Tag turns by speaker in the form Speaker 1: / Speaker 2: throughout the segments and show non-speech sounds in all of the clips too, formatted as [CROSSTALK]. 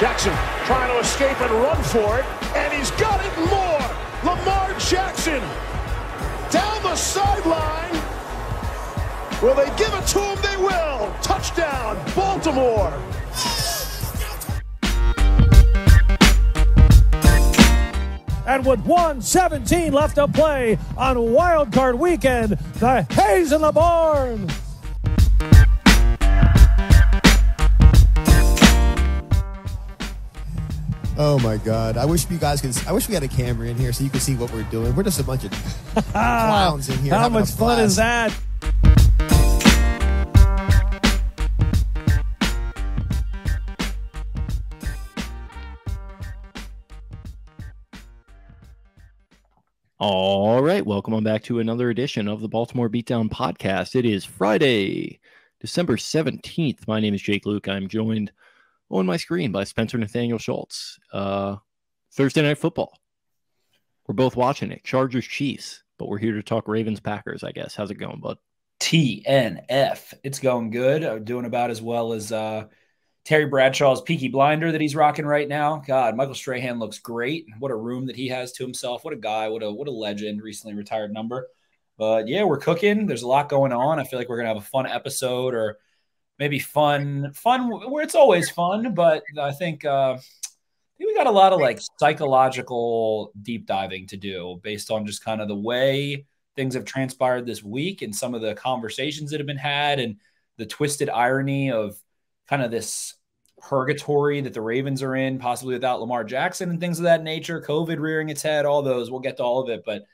Speaker 1: Jackson trying to escape and run for it, and he's got it more. Lamar Jackson down the sideline. Will they give it to him? They will. Touchdown, Baltimore.
Speaker 2: And with 117 left to play on Wild Card Weekend, the Hayes in the barn.
Speaker 3: Oh my god! I wish you guys could. I wish we had a camera in here so you could see what we're doing. We're just a bunch of [LAUGHS] clowns in here.
Speaker 2: How much fun is that?
Speaker 4: All right, welcome on back to another edition of the Baltimore Beatdown podcast. It is Friday, December 17th. My name is Jake Louque. I'm joined on my screen by Spencer Nathaniel Schultz. Uh, Thursday night football. We're both watching it. Chargers Chiefs, but we're here to talk Ravens Packers, I guess. How's it going, bud?
Speaker 5: TNF. It's going good. I'm doing about as well as uh, Terry Bradshaw's Peaky Blinder that he's rocking right now. God, Michael Strahan looks great. What a room that he has to himself. What a guy. What a what a legend. Recently retired number. But yeah, we're cooking. There's a lot going on. I feel like we're gonna have a fun episode or maybe fun, fun where it's always fun. But I think uh, we got a lot of like psychological deep diving to do based on just kind of the way things have transpired this week and some of the conversations that have been had and the twisted irony of kind of this purgatory that the Ravens are in, possibly without Lamar Jackson and things of that nature, COVID rearing its head, all those. We'll get to all of it. But,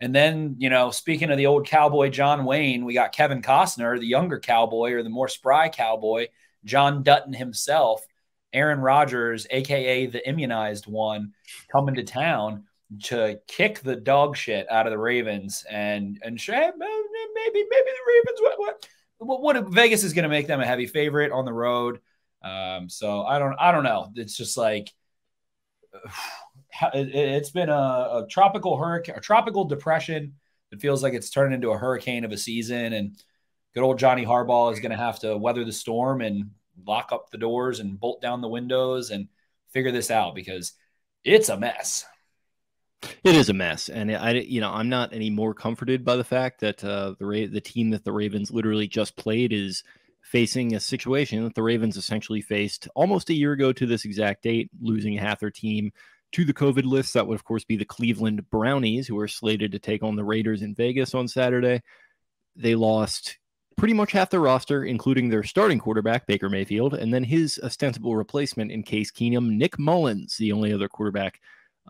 Speaker 5: and then, you know, speaking of the old cowboy John Wayne, we got Kevin Costner, the younger cowboy or the more spry cowboy, John Dutton himself, Aaron Rodgers, AKA the immunized one, coming to town to kick the dog shit out of the Ravens and and sh- maybe maybe the Ravens what what what, what Vegas is going to make them a heavy favorite on the road. Um, so I don't I don't know. It's just like [SIGHS] it's been a, a tropical hurricane, a tropical depression. It feels like it's turned into a hurricane of a season, and good old Johnny Harbaugh is going to have to weather the storm and lock up the doors and bolt down the windows and figure this out because it's a mess.
Speaker 4: It is a mess, and I, you know, I'm not any more comforted by the fact that uh, the Ra- the team that the Ravens literally just played is facing a situation that the Ravens essentially faced almost a year ago to this exact date, losing half their team to the COVID list. That would, of course, be the Cleveland Brownies, who are slated to take on the Raiders in Vegas on Saturday. They lost pretty much half their roster, including their starting quarterback, Baker Mayfield, and then his ostensible replacement in Case Keenum, Nick Mullens, the only other quarterback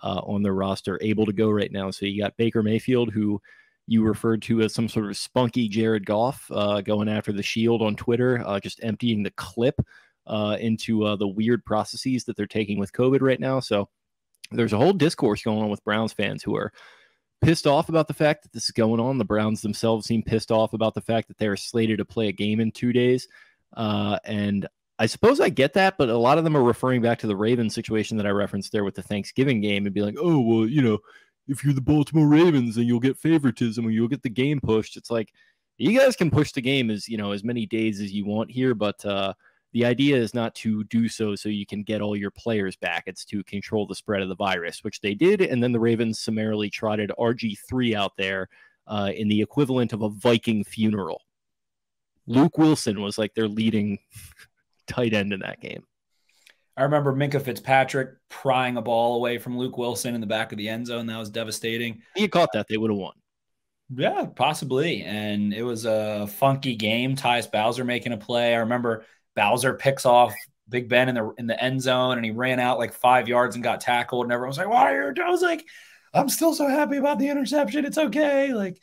Speaker 4: uh, on their roster able to go right now. So you got Baker Mayfield, who you referred to as some sort of spunky Jared Goff, uh, going after the shield on Twitter, uh, just emptying the clip uh, into uh, the weird processes that they're taking with COVID right now. So there's a whole discourse going on with Browns fans who are pissed off about the fact that this is going on. The Browns themselves seem pissed off about the fact that they're slated to play a game in two days. Uh, and I suppose I get that, but a lot of them are referring back to the Ravens situation that I referenced there with the Thanksgiving game and be like, oh, well, you know, if you're the Baltimore Ravens, then you'll get favoritism and you'll get the game pushed. It's like you guys can push the game as you know as many days as you want here, but uh, the idea is not to do so so you can get all your players back. It's to control the spread of the virus, which they did, and then the Ravens summarily trotted RG three out there uh, in the equivalent of a Viking funeral. Luke Wilson was like their leading [LAUGHS] tight end in that game.
Speaker 5: I remember Minkah Fitzpatrick prying a ball away from Luke Wilson in the back of the end zone. That was devastating.
Speaker 4: He caught that, they would have won.
Speaker 5: Yeah, possibly. And it was a funky game. Tyus Bowser making a play. I remember Bowser picks off Big Ben in the in the end zone, and he ran out like five yards and got tackled. And everyone was like, "Why are you?" I was like, "I'm still so happy about the interception. It's okay. Like,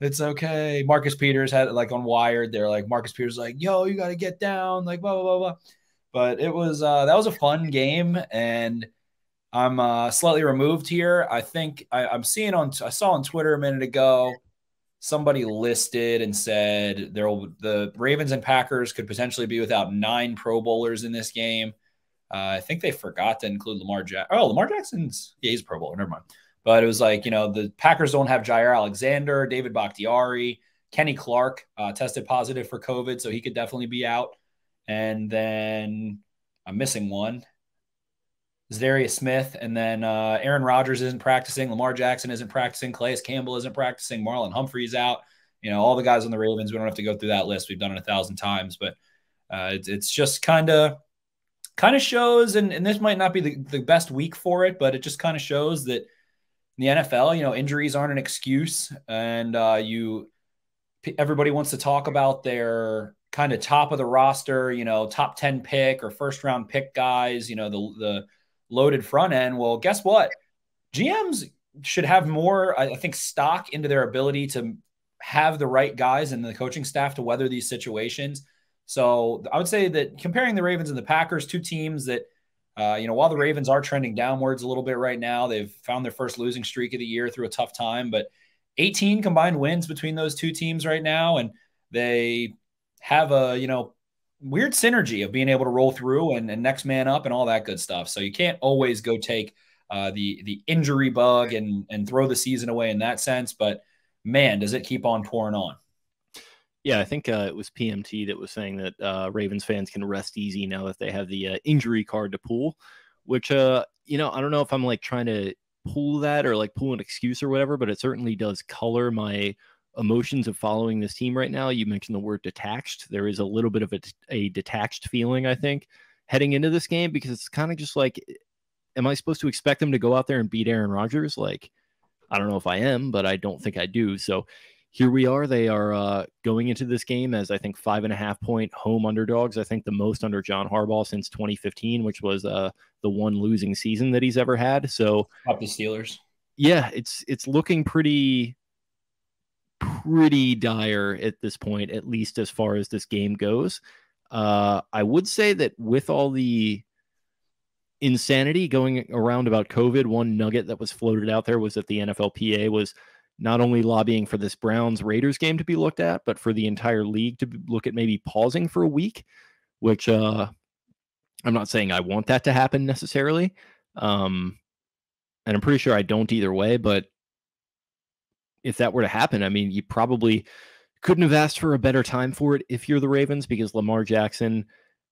Speaker 5: it's okay." Marcus Peters had it like on Wired. They're like, Marcus Peters like, "Yo, you got to get down." Like, blah blah blah blah. But it was uh, that was a fun game, and I'm uh, slightly removed here. I think I, I'm seeing on I saw on Twitter a minute ago somebody listed and said there will the Ravens and Packers could potentially be without nine Pro Bowlers in this game. Uh, I think they forgot to include Lamar Jackson. Oh, Lamar Jackson's yeah, he's Pro Bowler. Never mind. But it was like you know the Packers don't have Jaire Alexander, David Bakhtiari, Kenny Clark uh, tested positive for COVID, so he could definitely be out. And then I'm missing one. Za'Darius Smith, and then uh, Aaron Rodgers isn't practicing, Lamar Jackson isn't practicing, Calais Campbell isn't practicing, Marlon Humphrey's out. You know, all the guys on the Ravens. We don't have to go through that list. We've done it a thousand times, but uh, it's, it's just kind of kind of shows, and, and this might not be the, the best week for it, but it just kind of shows that in the NFL, you know, injuries aren't an excuse, and uh, you everybody wants to talk about their kind of top of the roster, you know, top 10 pick or first round pick guys, you know, the the loaded front end. Well, guess what? GMs should have more, I think, stock into their ability to have the right guys and the coaching staff to weather these situations. So I would say that comparing the Ravens and the Packers, two teams that, uh, you know, while the Ravens are trending downwards a little bit right now, they've found their first losing streak of the year through a tough time, but 18 combined wins between those two teams right now. And they have a, you know, weird synergy of being able to roll through and, and next man up and all that good stuff. So you can't always go take uh, the the injury bug and and throw the season away in that sense. But man, does it keep on pouring on.
Speaker 4: Yeah, I think uh, it was PMT that was saying that uh, Ravens fans can rest easy now that they have the uh, injury card to pull, which, uh, you know, I don't know if I'm like trying to pull that or like pull an excuse or whatever, but it certainly does color my emotions of following this team right now. You mentioned the word detached. There is a little bit of a, a detached feeling, I think, heading into this game because it's kind of just like, am I supposed to expect them to go out there and beat Aaron Rodgers? Like, I don't know if I am, but I don't think I do. So here we are. They are uh, going into this game as I think five and a half point home underdogs. I think the most under John Harbaugh since 2015, which was uh, the one losing season that he's ever had. So
Speaker 5: up the Steelers.
Speaker 4: Yeah, it's it's looking pretty pretty dire at this point, at least as far as this game goes. Uh, I would say that with all the insanity going around about COVID, one nugget that was floated out there was that the NFLPA was not only lobbying for this Browns Raiders game to be looked at, but for the entire league to look at maybe pausing for a week, which uh, I'm not saying I want that to happen necessarily. Um, and I'm pretty sure I don't either way, but if that were to happen, I mean, you probably couldn't have asked for a better time for it if you're the Ravens because Lamar Jackson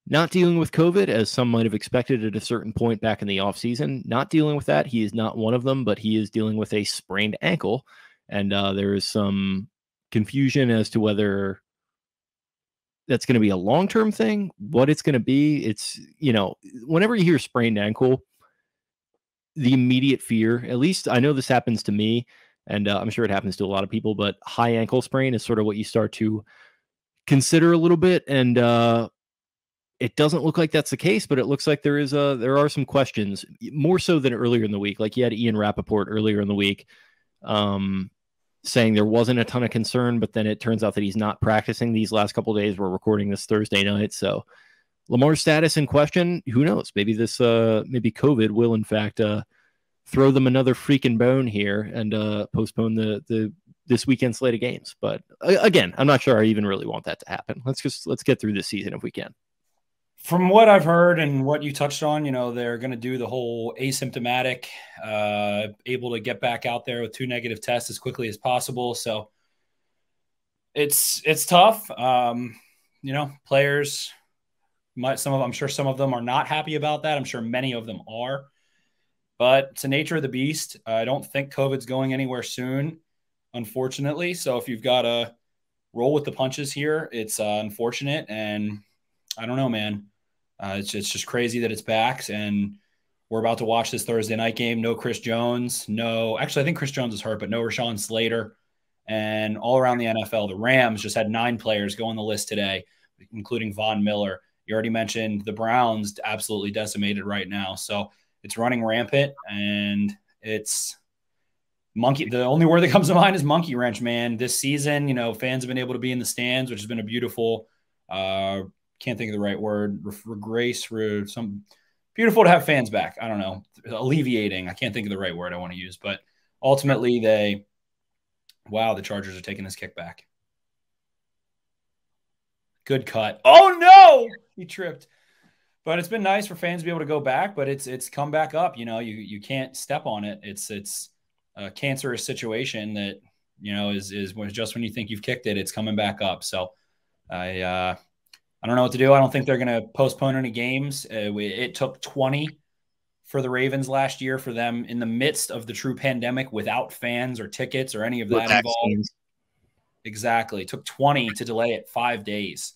Speaker 4: not dealing with COVID as some might have expected at a certain point back in the offseason, not dealing with that. He is not one of them, but he is dealing with a sprained ankle and uh, there is some confusion as to whether that's going to be a long term thing, what it's going to be. It's, you know, whenever you hear sprained ankle, the immediate fear, at least I know this happens to me, and uh, I'm sure it happens to a lot of people, but high ankle sprain is sort of what you start to consider a little bit. And uh, it doesn't look like that's the case, but it looks like there is a there are some questions more so than earlier in the week. Like you had Ian Rapoport earlier in the week, um, saying there wasn't a ton of concern, but then it turns out that he's not practicing these last couple days. We're recording this Thursday night, so Lamar's status in question. Who knows? Maybe this, uh, maybe COVID will in fact uh, throw them another freaking bone here and uh, postpone the the this weekend slate of games. But again, I'm not sure I even really want that to happen. Let's just let's get through this season if we can
Speaker 5: from what I've heard and what you touched on, you know, they're going to do the whole asymptomatic, uh, able to get back out there with two negative tests as quickly as possible. So it's it's tough. Um, you know, players might some of I'm sure some of them are not happy about that. I'm sure many of them are, but it's the nature of the beast. I don't think COVID's going anywhere soon, unfortunately. So if you've got to roll with the punches here, it's uh, unfortunate and. I don't know, man. Uh, it's, it's just crazy that it's back. And we're about to watch this Thursday night game. No Chris Jones. No, actually, I think Chris Jones is hurt, but no Rashawn Slater. And all around the NFL, the Rams just had nine players go on the list today, including Von Miller. You already mentioned the Browns absolutely decimated right now. So it's running rampant and it's monkey. The only word that comes to mind is monkey wrench, man. This season, you know, fans have been able to be in the stands, which has been a beautiful uh, can't think of the right word, regrace, re, some beautiful to have fans back. I don't know, alleviating. I can't think of the right word I want to use, but ultimately they, wow, the Chargers are taking this kick back. Good cut. Oh no, he tripped. But it's been nice for fans to be able to go back, but it's it's come back up. You know, you you can't step on it. It's it's a cancerous situation that you know is is just when you think you've kicked it, it's coming back up. So I uh, I don't know what to do. I don't think they're going to postpone any games. Uh, we, it took 20 for the Ravens last year for them in the midst of the true pandemic without fans or tickets or any of that involved. Exactly. It took 20 to delay it five days.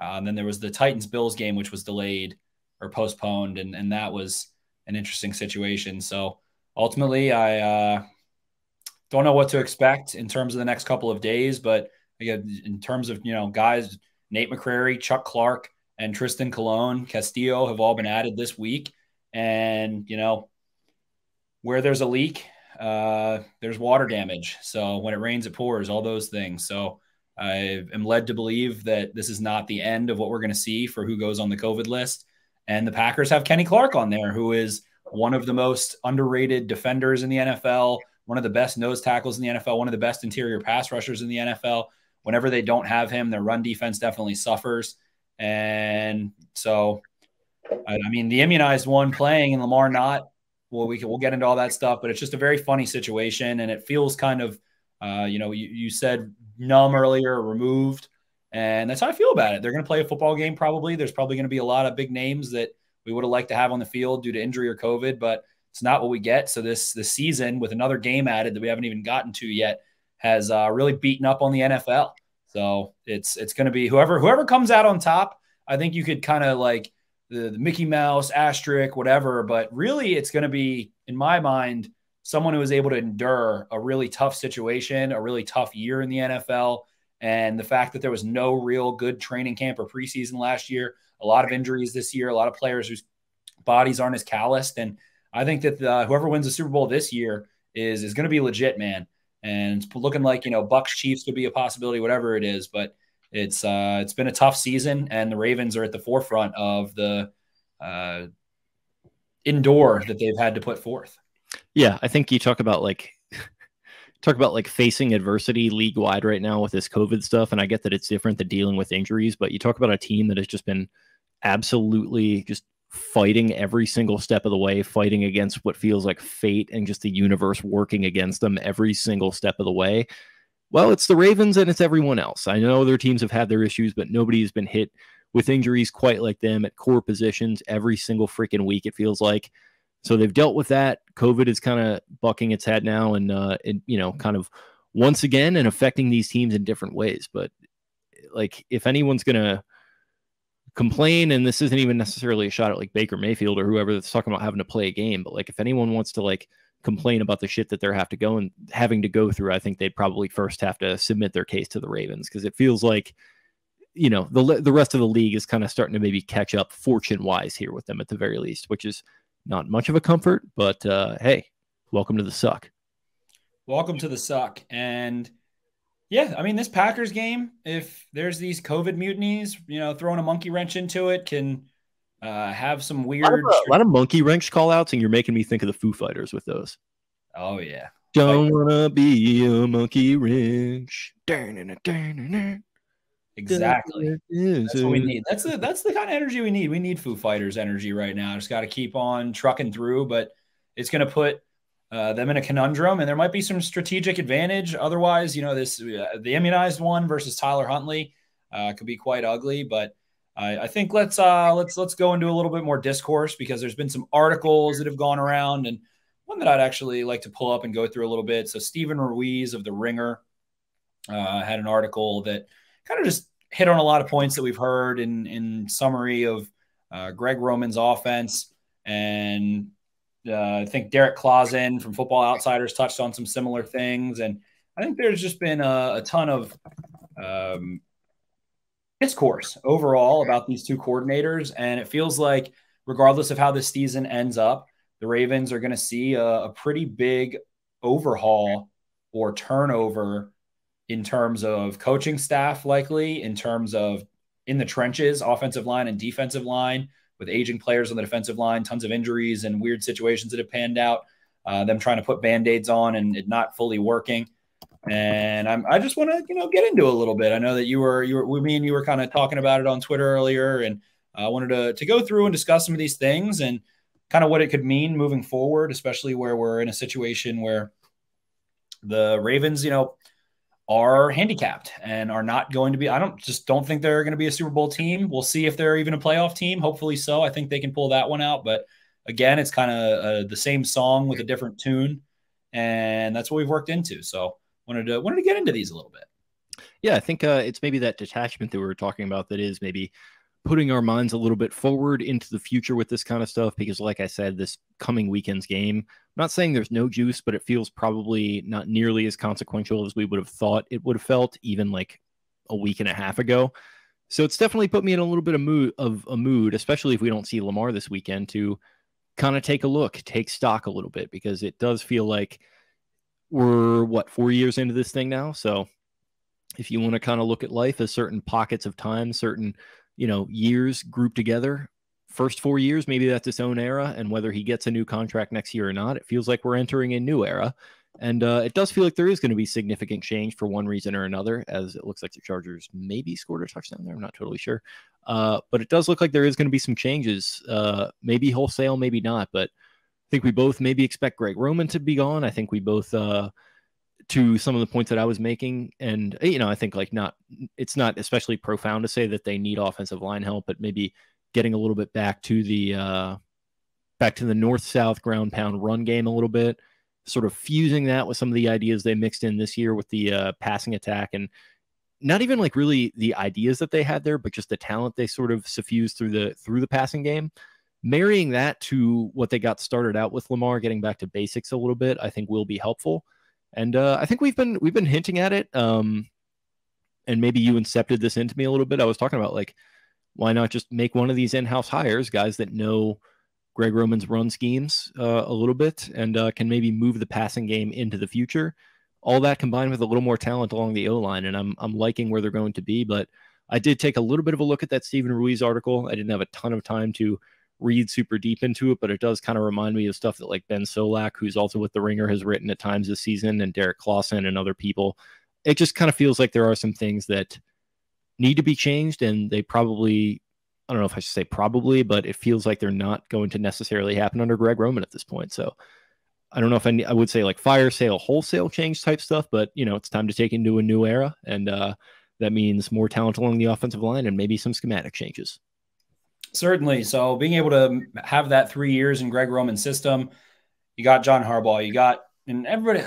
Speaker 5: Uh, and then there was the Titans Bills game, which was delayed or postponed. And, and that was an interesting situation. So ultimately, I uh, don't know what to expect in terms of the next couple of days. But again, in terms of, you know, guys, Nate McCrary, Chuck Clark, and Trystan Colon Castillo have all been added this week. And, you know, where there's a leak, uh, there's water damage. So when it rains, it pours, all those things. So I am led to believe that this is not the end of what we're going to see for who goes on the COVID list. And the Packers have Kenny Clark on there, who is one of the most underrated defenders in the NFL, one of the best nose tackles in the NFL, one of the best interior pass rushers in the NFL. Whenever they don't have him, their run defense definitely suffers. And so, I, I mean, the immunized one playing and Lamar not, well, we can, we'll get into all that stuff, but it's just a very funny situation. And it feels kind of, uh, you know, you, you said numb earlier, removed. And that's how I feel about it. They're going to play a football game probably. There's probably going to be a lot of big names that we would have liked to have on the field due to injury or COVID, but it's not what we get. So this this season with another game added that we haven't even gotten to yet has uh, really beaten up on the NFL. So it's it's going to be whoever whoever comes out on top. I think you could kind of like the, the Mickey Mouse asterisk, whatever. But really, it's going to be in my mind someone who is able to endure a really tough situation, a really tough year in the NFL. And the fact that there was no real good training camp or preseason last year, a lot of injuries this year, a lot of players whose bodies aren't as calloused. And I think that uh, whoever wins the Super Bowl this year is is going to be legit, man. And looking like you know Bucks Chiefs could be a possibility, whatever it is. But it's uh, it's been a tough season, and the Ravens are at the forefront of the uh, indoor that they've had to put forth.
Speaker 4: Yeah, I think you talk about like talk about like facing adversity league wide right now with this COVID stuff, and I get that it's different than dealing with injuries, but you talk about a team that has just been absolutely just fighting every single step of the way, fighting against what feels like fate and just the universe working against them every single step of the way. Well, it's the Ravens and it's everyone else. I know their teams have had their issues, but nobody has been hit with injuries quite like them at core positions every single freaking week, it feels like. So they've dealt with that. COVID is kind of bucking its head now and, uh, you know, kind of once again and affecting these teams in different ways. But like, if anyone's to complain, and this isn't even necessarily a shot at like Baker Mayfield or whoever that's talking about having to play a game, but like, if anyone wants to like complain about the shit that they're have to go and having to go through, I think they'd probably first have to submit their case to the Ravens because it feels like, you know, the the rest of the league is kind of starting to maybe catch up fortune wise here with them at the very least, which is not much of a comfort, but uh, hey, welcome to the suck.
Speaker 5: Welcome to the suck. And yeah, I mean, this Packers game, if there's these COVID mutinies, you know, throwing a monkey wrench into it can uh, have some weird. A lot,
Speaker 4: of, a lot of monkey wrench call outs, and you're making me think of the Foo Fighters with those.
Speaker 5: Oh, yeah.
Speaker 4: Don't wanna be a monkey wrench.
Speaker 5: Exactly. That's what we need. That's the that's the kind of energy we need. We need Foo Fighters energy right now. Just got to keep on trucking through, but it's going to put uh, them in a conundrum, and there might be some strategic advantage. Otherwise, you know, this uh, the immunized one versus Tyler Huntley uh, could be quite ugly. But I, I think let's uh, let's let's go into a little bit more discourse because there's been some articles that have gone around, and one that I'd actually like to pull up and go through a little bit. So Steven Ruiz of the Ringer uh, had an article that kind of just hit on a lot of points that we've heard in in summary of uh, Greg Roman's offense, and uh, I think Derek Klassen from Football Outsiders touched on some similar things, and I think there's just been a, a ton of um, discourse overall about these two coordinators, and it feels like regardless of how this season ends up, the Ravens are going to see a, a pretty big overhaul or turnover in terms of coaching staff, likely in terms of in the trenches, offensive line and defensive line, with aging players on the defensive line, tons of injuries and weird situations that have panned out. Uh, them trying to put band-aids on and it not fully working. And I'm, I just want to, you know, get into a little bit. I know that you were, you were, me and you were kind of talking about it on Twitter earlier, and I wanted to, to go through and discuss some of these things and kind of what it could mean moving forward, especially where we're in a situation where the Ravens, you know, are handicapped and are not going to be. I don't just don't think they're going to be a Super Bowl team. We'll see if they're even a playoff team. Hopefully so. I think they can pull that one out, but again, it's kind of uh, the same song with a different tune, and that's what we've worked into. So wanted to wanted to get into these a little bit.
Speaker 4: Yeah, I think uh, it's maybe that detachment that we were talking about that is maybe putting our minds a little bit forward into the future with this kind of stuff because like i said this coming weekend's game i'm not saying there's no juice but it feels probably not nearly as consequential as we would have thought it would have felt even like a week and a half ago. So it's definitely put me in a little bit of mood of a mood especially if we don't see lamar this weekend to kind of take a look take stock a little bit because it does feel like we're what four years into this thing now? So if you want to kind of look at life as certain pockets of time certain you know, years grouped together. First four years, maybe that's its own era. And whether he gets a new contract next year or not, it feels like we're entering a new era. And uh, it does feel like there is going to be significant change for one reason or another, as it looks like the Chargers maybe scored a touchdown there. I'm not totally sure. Uh, but it does look like there is going to be some changes, uh, maybe wholesale, maybe not. But I think we both maybe expect Greg Roman to be gone. I think we both uh, to some of the points that I was making. And, you know, I think like not, it's not especially profound to say that they need offensive line help, but maybe getting a little bit back to the, uh, back to the north south ground pound run game a little bit, sort of fusing that with some of the ideas they mixed in this year with the uh, passing attack and not even like really the ideas that they had there, but just the talent they sort of suffused through the, through the passing game. Marrying that to what they got started out with Lamar, getting back to basics a little bit, I think will be helpful and uh, I think we've been we've been hinting at it. Um, and maybe you incepted this into me a little bit. I was talking about like, why not just make one of these in-house hires, guys that know Greg Roman's run schemes uh, a little bit and uh, can maybe move the passing game into the future. All that combined with a little more talent along the O line, and I'm I'm liking where they're going to be. But I did take a little bit of a look at that Steven Ruiz article. I didn't have a ton of time to read super deep into it, but it does kind of remind me of stuff that like Ben Solak, who's also with the Ringer, has written at times this season, and Derek Klassen and other people. It just kind of feels like there are some things that need to be changed, and they probably, I don't know if I should say probably, but it feels like they're not going to necessarily happen under Greg Roman at this point. So I don't know if I, I would say like fire sale, wholesale change type stuff, but you know, it's time to take into a new era. And uh, that means more talent along the offensive line and maybe some schematic changes.
Speaker 5: Certainly. So being able to have that three years in Greg Roman's system, you got John Harbaugh, you got and everybody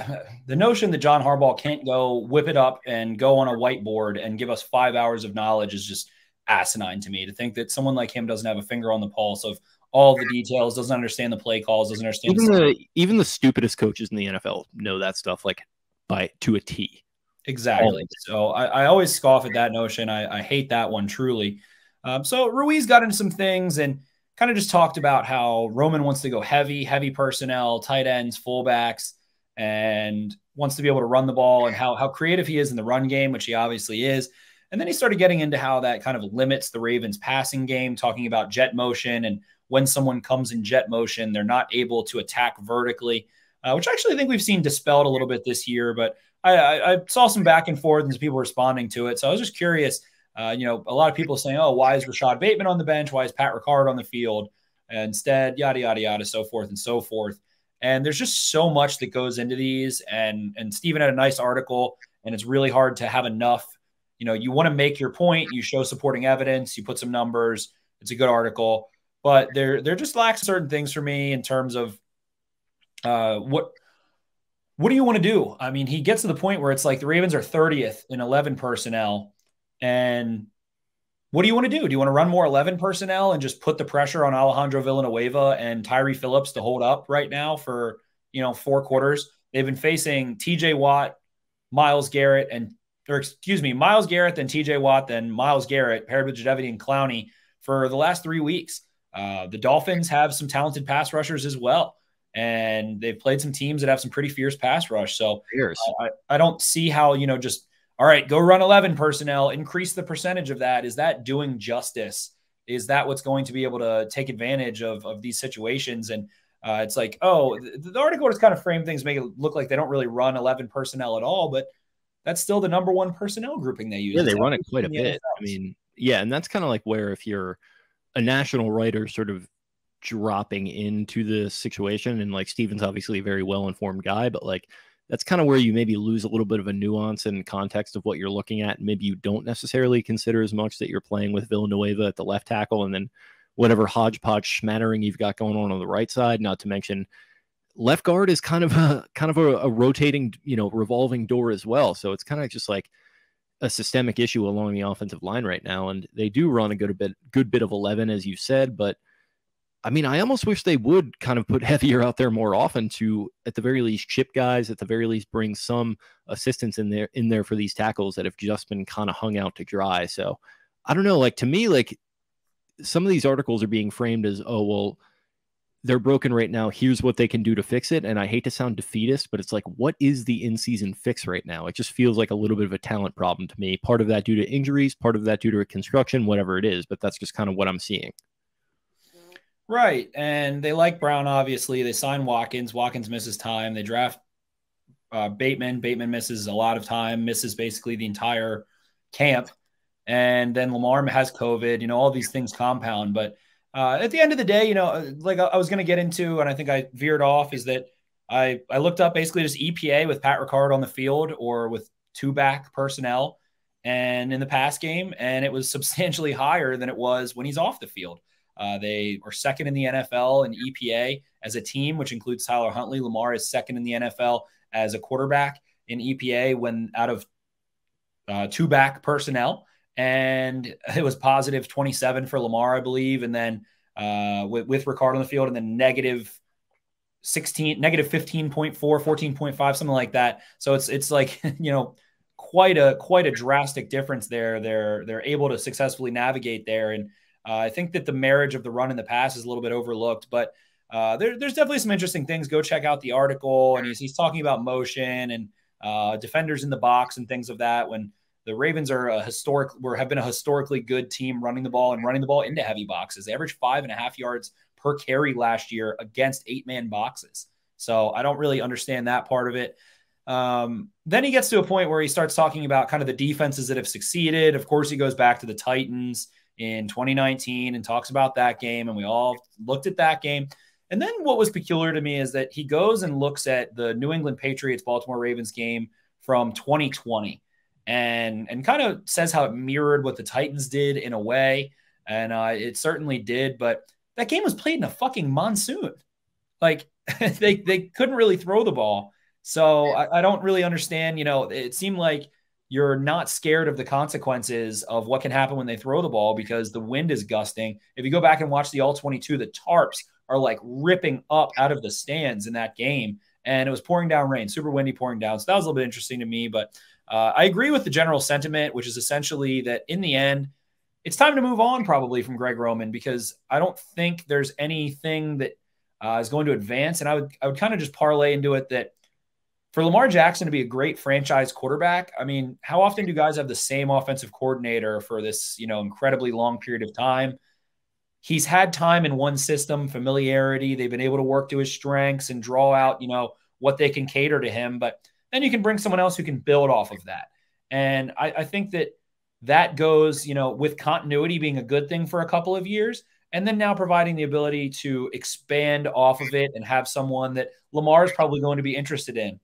Speaker 5: the notion that John Harbaugh can't go whip it up and go on a whiteboard and give us five hours of knowledge is just asinine to me. To think that someone like him doesn't have a finger on the pulse of all the details, doesn't understand the play calls, doesn't understand
Speaker 4: even the, even the stupidest coaches in the NFL know that stuff like by to a T.
Speaker 5: Exactly. So I, I always scoff at that notion. I, I hate that one truly. Um, so Ruiz got into some things and kind of just talked about how Roman wants to go heavy, heavy personnel, tight ends, fullbacks, and wants to be able to run the ball and how, how creative he is in the run game, which he obviously is. And then he started getting into how that kind of limits the Ravens passing game, talking about jet motion and when someone comes in jet motion, they're not able to attack vertically, uh, which actually I think we've seen dispelled a little bit this year. But I, I, I saw some back and forth and people responding to it. So I was just curious uh, you know, a lot of people saying, "Oh, why is Rashad Bateman on the bench? Why is Pat Ricard on the field?" Instead, yada yada yada, so forth and so forth. And there's just so much that goes into these. And and Steven had a nice article, and it's really hard to have enough. You know, you want to make your point, you show supporting evidence, you put some numbers. It's a good article, but there there just lacks certain things for me in terms of uh, what what do you want to do? I mean, he gets to the point where it's like the Ravens are 30th in 11 personnel and what do you want to do? Do you want to run more 11 personnel and just put the pressure on Alejandro Villanueva and Tyre Phillips to hold up right now for, you know, four quarters? They've been facing TJ Watt, Myles Garrett, and, or excuse me, Myles Garrett, then TJ Watt, then Myles Garrett, paired with Jadeveon Clowney for the last three weeks. Uh, the Dolphins have some talented pass rushers as well. And they've played some teams that have some pretty fierce pass rush. So uh, I, I don't see how, you know, just all right, go run 11 personnel, increase the percentage of that. Is that doing justice? Is that what's going to be able to take advantage of, of these situations? And uh, it's like, oh, the, the article just kind of frame things, make it look like they don't really run 11 personnel at all, but that's still the number one personnel grouping they use.
Speaker 4: Yeah, they run it quite a bit. I mean, yeah, and that's kind of like where if you're a national writer sort of dropping into the situation, and like Steven's obviously a very well informed guy, but like that's kind of where you maybe lose a little bit of a nuance and context of what you're looking at. Maybe you don't necessarily consider as much that you're playing with Villanueva at the left tackle and then whatever hodgepodge smattering you've got going on on the right side. Not to mention left guard is kind of a kind of a, a rotating, you know, revolving door as well. So it's kind of just like a systemic issue along the offensive line right now. And they do run a good bit good bit of eleven, as you said, but I mean, I almost wish they would kind of put [LAUGHS] heavier out there more often to, at the very least, chip guys. At the very least, bring some assistance in there in there for these tackles that have just been kind of hung out to dry. So, I don't know. Like to me, like some of these articles are being framed as, oh well, they're broken right now. Here's what they can do to fix it. And I hate to sound defeatist, but it's like, what is the in season fix right now? It just feels like a little bit of a talent problem to me. Part of that due to injuries, part of that due to construction, whatever it is. But that's just kind of what I'm seeing.
Speaker 5: Right. And they like Brown, obviously. They sign Watkins. Watkins misses time. They draft uh, Bateman. Bateman misses a lot of time, misses basically the entire camp. And then Lamar has COVID. You know, all these things compound. But uh, at the end of the day, you know, like I was going to get into, and I think I veered off, is that I, I looked up basically just EPA with Pat Ricard on the field or with two back personnel and in the pass game. And it was [LAUGHS] substantially higher than it was when he's off the field. Uh, they are second in the NFL in EPA as a team, which includes Tyler Huntley. Lamar is second in the NFL as a quarterback in EPA when out of uh, two back personnel. And it was positive 27 for Lamar, I believe. And then uh, with, with Ricard on the field, and then negative 16, negative 15.4, 14.5, something like that. So it's, it's like, [LAUGHS] you know, quite a, quite a drastic difference there. They're, they're able to successfully navigate there. And, uh, I think that the marriage of the run and the pass is a little bit overlooked, but uh, there, there's definitely some interesting things. Go check out the article, and he's, he's talking about motion and uh, defenders in the box and things of that. When the Ravens are a historic, or have been a historically good team running the ball and running the ball into heavy boxes. They averaged five and a half yards per carry last year against eight man boxes. So I don't really understand that part of it. Um, then he gets to a point where he starts talking about kind of the defenses that have succeeded. Of course, he goes back to the Titans in 2019 and talks about that game. And we all looked at that game. And then what was peculiar to me is that he goes and looks at the New England Patriots Baltimore Ravens game from 2020 and and kind of says how it mirrored what the Titans did in a way. And uh, it certainly did. But that game was played in a fucking monsoon. Like [LAUGHS] they, they couldn't really throw the ball. So I, I don't really understand. You know, it seemed like you're not scared of the consequences of what can happen when they throw the ball because the wind is gusting. If you go back and watch the all 22, the tarps are like ripping up out of the stands in that game. And it was pouring down rain, super windy, pouring down. So that was a little bit interesting to me. But uh, I agree with the general sentiment, which is essentially that in the end, it's time to move on probably from Greg Roman because I don't think there's anything that uh, is going to advance. And I would I would kind of just parlay into it that for Lamar Jackson to be a great franchise quarterback, I mean, how often do guys have the same offensive coordinator for this, you know, incredibly long period of time? He's had time in one system, familiarity. They've been able to work to his strengths and draw out, you know, what they can cater to him. But then you can bring someone else who can build off of that. And I, I think that that goes, you know, with continuity being a good thing for a couple of years and then now providing the ability to expand off of it and have someone that Lamar is probably going to be interested in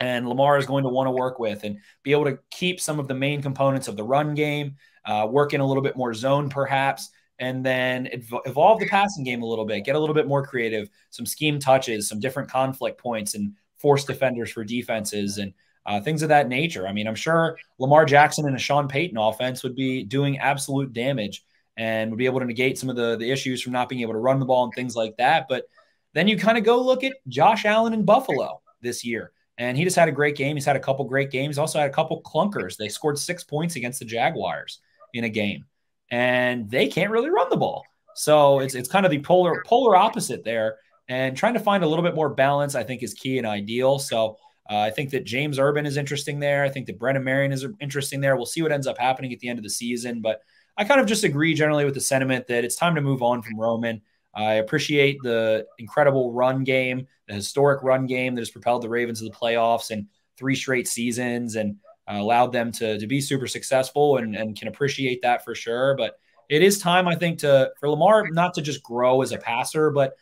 Speaker 5: and Lamar is going to want to work with and be able to keep some of the main components of the run game, uh, work in a little bit more zone perhaps, and then ev- evolve the passing game a little bit, get a little bit more creative, some scheme touches, some different conflict points, and force defenders for defenses and uh, things of that nature. I mean, I'm sure Lamar Jackson and a Sean Payton offense would be doing absolute damage and would be able to negate some of the, the issues from not being able to run the ball and things like that. But then you kind of go look at Josh Allen in Buffalo this year and he just had a great game. He's had a couple great games. Also had a couple clunkers. They scored six points against the Jaguars in a game, and they can't really run the ball. So it's it's kind of the polar polar opposite there. And trying to find a little bit more balance, I think, is key and ideal. So uh, I think that James Urban is interesting there. I think that Brennan Marion is interesting there. We'll see what ends up happening at the end of the season, but I kind of just agree generally with the sentiment that it's time to move on from Roman. I appreciate the incredible run game, the historic run game that has propelled the Ravens to the playoffs in three straight seasons and uh, allowed them to, to be super successful and, and can appreciate that for sure. But it is time, I think, to for Lamar not to just grow as a passer, but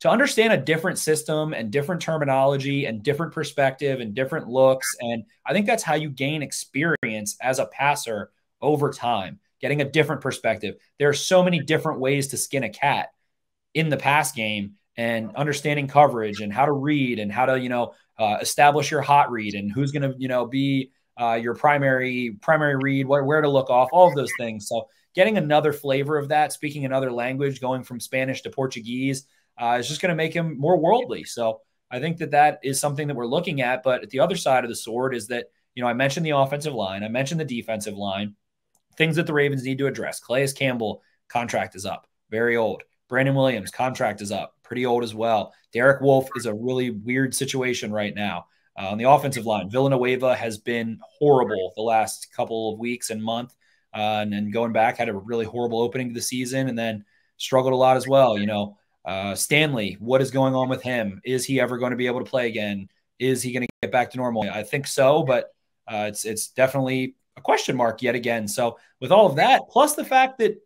Speaker 5: to understand a different system and different terminology and different perspective and different looks. And I think that's how you gain experience as a passer over time getting a different perspective. There are so many different ways to skin a cat in the pass game and understanding coverage and how to read and how to, you know, uh, establish your hot read and who's going to, you know, be uh, your primary primary read, where, where to look off, all of those things. So getting another flavor of that, speaking another language, going from Spanish to Portuguese, uh, is just going to make him more worldly. So I think that that is something that we're looking at. But at the other side of the sword is that you know I mentioned the offensive line, I mentioned the defensive line, things that the Ravens need to address. Calais Campbell contract is up, very old. Brandon Williams contract is up, pretty old as well. Derek Wolfe is a really weird situation right now. Uh, on the offensive line, Villanueva has been horrible the last couple of weeks and month. Uh, and then going back, had a really horrible opening to the season and then struggled a lot as well. You know, uh, Stanley, what is going on with him? Is he ever going to be able to play again? Is he going to get back to normal? I think so, but uh, it's it's definitely a question mark yet again. So with all of that, plus the fact that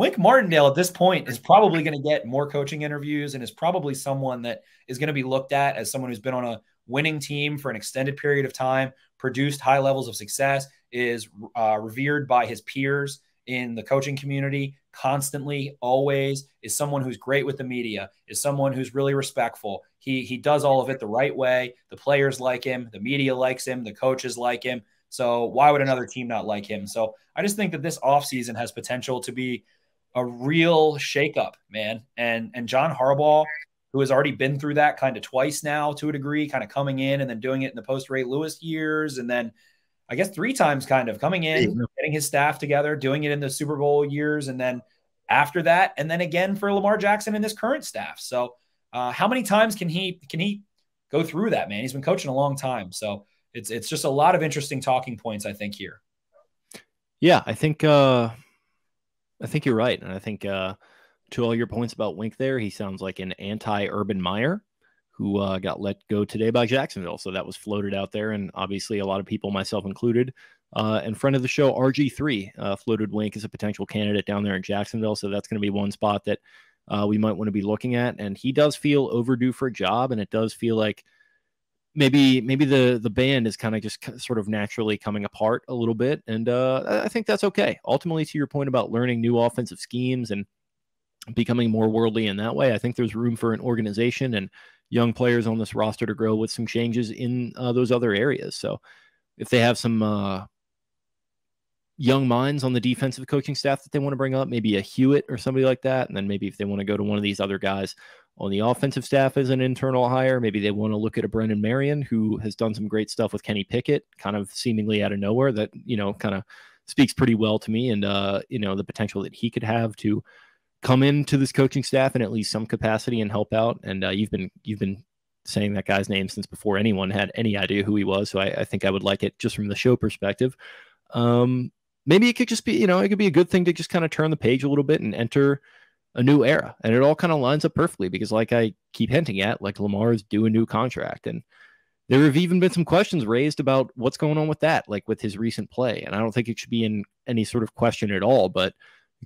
Speaker 5: Wink Martindale at this point is probably going to get more coaching interviews and is probably someone that is going to be looked at as someone who's been on a winning team for an extended period of time, produced high levels of success, is uh, revered by his peers in the coaching community constantly, always, is someone who's great with the media, is someone who's really respectful. He he does all of it the right way. The players like him, the media likes him, the coaches like him. So why would another team not like him? So I just think that this offseason has potential to be a real shakeup, man. And and John Harbaugh who has already been through that kind of twice now to a degree, kind of coming in and then doing it in the post Ray Lewis years. And then I guess three times kind of coming in, getting his staff together, doing it in the Super Bowl years. And then after that, and then again for Lamar Jackson and this current staff. So uh, how many times can he, can he go through that, man? He's been coaching a long time. So it's, it's just a lot of interesting talking points, I think here.
Speaker 4: Yeah, I think, uh, I think you're right. And I think, uh, to all your points about Wink there, he sounds like an anti Urban Meyer who uh, got let go today by Jacksonville. So that was floated out there. And obviously, a lot of people, myself included, uh, in front of the show, RG3 uh, floated Wink as a potential candidate down there in Jacksonville. So that's going to be one spot that uh, we might want to be looking at. And he does feel overdue for a job. And it does feel like maybe maybe the the band is kind of just sort of naturally coming apart a little bit and uh, i think that's okay ultimately to your point about learning new offensive schemes and becoming more worldly in that way. I think there's room for an organization and young players on this roster to grow with some changes in uh, those other areas. So if they have some uh, young minds on the defensive coaching staff that they want to bring up, maybe a Hewitt or somebody like that, and then maybe if they want to go to one of these other guys on the offensive staff as an internal hire, maybe they want to look at a Brennan Marion who has done some great stuff with Kenny Pickett, kind of seemingly out of nowhere. That you know kind of speaks pretty well to me, and uh, you know the potential that he could have to come into this coaching staff in at least some capacity and help out. And uh, you've been you've been saying that guy's name since before anyone had any idea who he was. So I, I think I would like it just from the show perspective. Um, maybe it could just be you know it could be a good thing to just kind of turn the page a little bit and enter a new era. And it all kind of lines up perfectly because, like I keep hinting at, like Lamar's due a new contract and. There have even been some questions raised about what's going on with that, like with his recent play. And I don't think it should be in any sort of question at all. But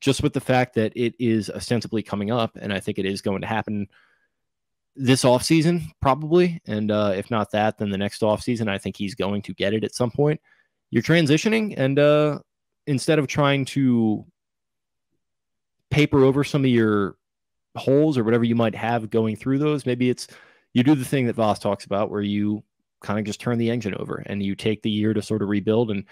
Speaker 4: just with the fact that it is ostensibly coming up, and I think it is going to happen this offseason, probably. And uh, if not that, then the next offseason, I think he's going to get it at some point. You're transitioning, and uh, instead of trying to paper over some of your holes or whatever you might have going through those, maybe it's you do the thing that Voss talks about where you kind of just turn the engine over and you take the year to sort of rebuild and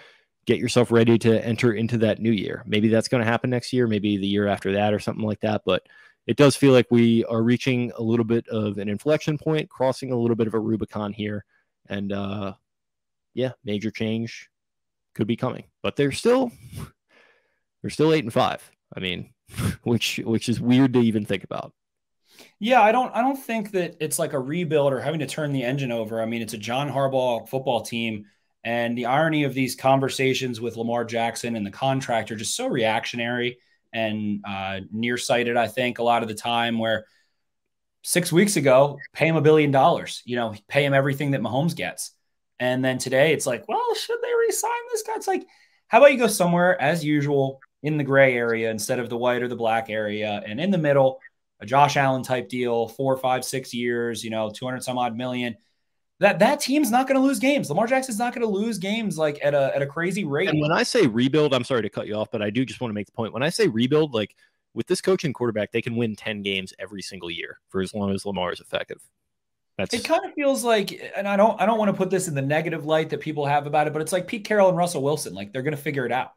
Speaker 4: get yourself ready to enter into that new year. Maybe that's going to happen next year, maybe the year after that or something like that. But it does feel like we are reaching a little bit of an inflection point, crossing a little bit of a Rubicon here. And uh, yeah, major change could be coming. But they're still they're still eight and five. I mean, [LAUGHS] which which is weird to even think about.
Speaker 5: Yeah, I don't I don't think that it's like a rebuild or having to turn the engine over. I mean, it's a John Harbaugh football team and the irony of these conversations with Lamar Jackson and the contract are just so reactionary and uh, nearsighted, I think, a lot of the time where six weeks ago, pay him a billion dollars, you know, pay him everything that Mahomes gets. And then today it's like, well, should they resign this guy? It's like, how about you go somewhere as usual in the gray area instead of the white or the black area and in the middle, a Josh Allen type deal, four, five, six years, you know, 200 some odd million that that team's not going to lose games. Lamar Jackson's not going to lose games like at a at a crazy rate.
Speaker 4: And when I say rebuild, I'm sorry to cut you off, but I do just want to make the point. When I say rebuild, like with this coach and quarterback, they can win 10 games every single year for as long as Lamar is effective.
Speaker 5: That's it kind of feels like, and I don't I don't want to put this in the negative light that people have about it, but it's like Pete Carroll and Russell Wilson. Like they're gonna figure it out.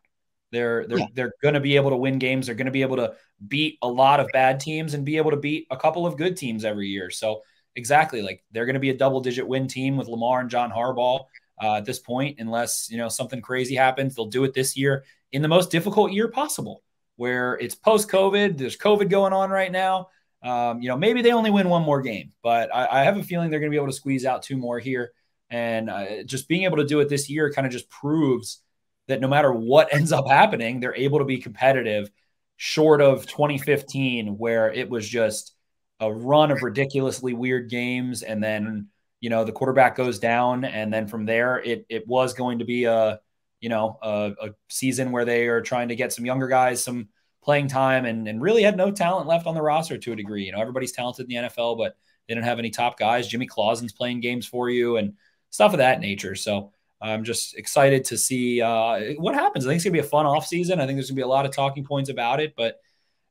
Speaker 5: They're they're yeah. they're gonna be able to win games. They're gonna be able to beat a lot of bad teams and be able to beat a couple of good teams every year. So exactly, like they're gonna be a double digit win team with Lamar and John Harbaugh uh, at this point, unless you know something crazy happens. They'll do it this year in the most difficult year possible, where it's post COVID. There's COVID going on right now. Um, you know, maybe they only win one more game, but I, I have a feeling they're going to be able to squeeze out two more here. And uh, just being able to do it this year kind of just proves that no matter what [LAUGHS] ends up happening, they're able to be competitive short of 2015, where it was just a run of ridiculously weird games. And then, you know, the quarterback goes down. And then from there, it, it was going to be a, you know, a, a season where they are trying to get some younger guys, some, playing time and, and really had no talent left on the roster to a degree. You know, everybody's talented in the NFL, but they didn't have any top guys. Jimmy Clausen's playing games for you and stuff of that nature. So I'm just excited to see uh, what happens. I think it's gonna be a fun offseason. I think there's gonna be a lot of talking points about it, but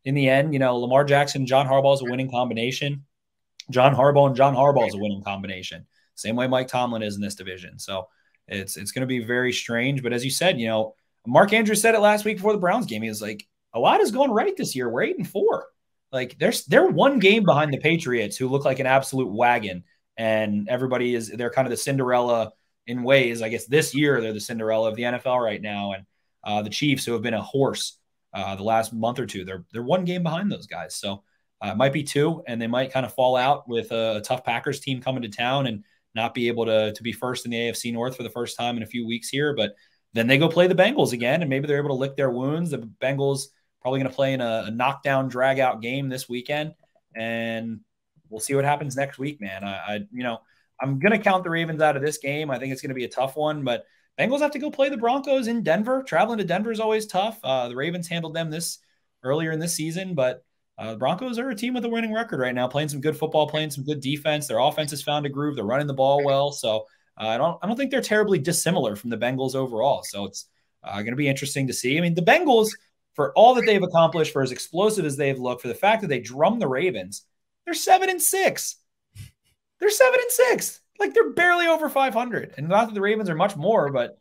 Speaker 5: in the end, you know, Lamar Jackson, John Harbaugh is a winning combination. John Harbaugh and John Harbaugh is a winning combination. Same way Mike Tomlin is in this division. So it's it's going to be very strange. But as you said, you know, Mark Andrews said it last week before the Browns game. He was like, a lot is going right this year. We're eight and four. Like there's they're one game behind the Patriots, who look like an absolute wagon, and everybody is they're kind of the Cinderella in ways. I guess this year they're the Cinderella of the NFL right now, and uh, the Chiefs, who have been a horse uh, the last month or two, they're they're one game behind those guys. So uh, it might be two, and they might kind of fall out with a, a tough Packers team coming to town and not be able to to be first in the AFC North for the first time in a few weeks here, but. Then they go play the Bengals again, and maybe they're able to lick their wounds. The Bengals Probably going to play in a, a knockdown, drag out game this weekend, and we'll see what happens next week, man. I, I you know, I'm going to count the Ravens out of this game. I think it's going to be a tough one, but Bengals have to go play the Broncos in Denver. Traveling to Denver is always tough. Uh, the Ravens handled them this earlier in this season, but uh, the Broncos are a team with a winning record right now, playing some good football, playing some good defense. Their offense has found a groove. They're running the ball well, so uh, I don't I don't think they're terribly dissimilar from the Bengals overall. So it's uh, going to be interesting to see. I mean, the Bengals for all that they've accomplished, for as explosive as they've looked, for the fact that they drum the Ravens, they're seven and six. They're seven and six. Like they're barely over 500. And not that the Ravens are much more, but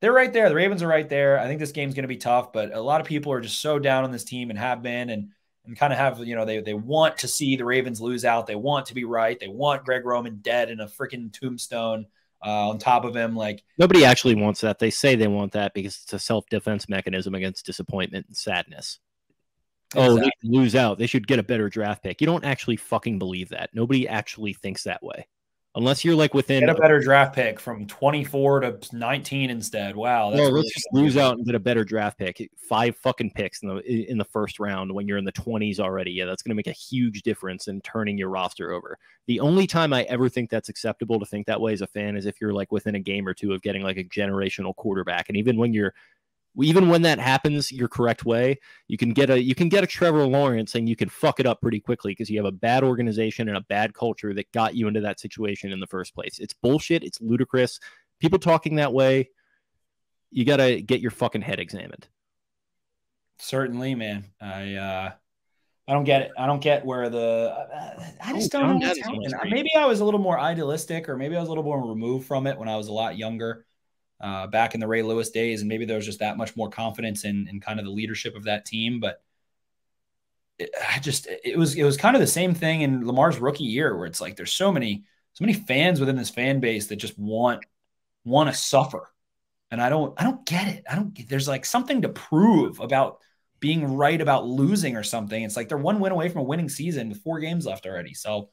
Speaker 5: they're right there. The Ravens are right there. I think this game's going to be tough, but a lot of people are just so down on this team and have been and and kind of have, you know, they they want to see the Ravens lose out. They want to be right. They want Greg Roman dead in a freaking tombstone uh, on top of him. Like
Speaker 4: nobody actually wants that. They say they want that because it's a self defense mechanism against disappointment and sadness. Exactly. Oh, they lose out. They should get a better draft pick. You don't actually fucking believe that. Nobody actually thinks that way unless you're like within
Speaker 5: get a better draft pick from 24 to 19 instead. Wow,
Speaker 4: that's no, let's just lose out and get a better draft pick. Five fucking picks in the in the first round when you're in the 20s already. Yeah, that's going to make a huge difference in turning your roster over. The only time I ever think that's acceptable to think that way as a fan is if you're like within a game or two of getting like a generational quarterback, and even when you're even when that happens your correct way, you can get a you can get a Trevor Lawrence and you can fuck it up pretty quickly because you have a bad organization and a bad culture that got you into that situation in the first place. It's bullshit. It's ludicrous. People talking that way, you got to get your fucking head examined.
Speaker 5: Certainly, man. I uh I don't get it. I don't get where the I just oh, don't know what's happening. Maybe I was a little more idealistic or maybe I was a little more removed from it when I was a lot younger uh, back in the Ray Lewis days, and maybe there was just that much more confidence in, in kind of the leadership of that team. But it, I just it was it was kind of the same thing in Lamar's rookie year, where it's like there's so many so many fans within this fan base that just want want to suffer, and I don't I don't get it. I don't. There's like something to prove about being right about losing or something. It's like they're one win away from a winning season with four games left already. So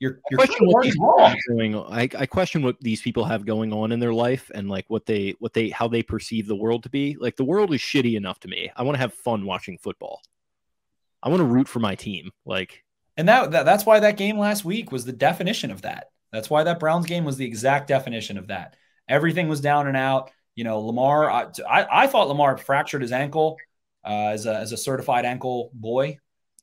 Speaker 5: you're, you're
Speaker 4: I question what these wrong. Going. I, I question what these people have going on in their life and like what they what they how they perceive the world to be. Like the world is shitty enough to me. I want to have fun watching football. I want to root for my team. Like
Speaker 5: and that, that that's why that game last week was the definition of that. That's why that Browns game was the exact definition of that. Everything was down and out. You know, Lamar. I I, I thought Lamar fractured his ankle uh, as a as a certified ankle boy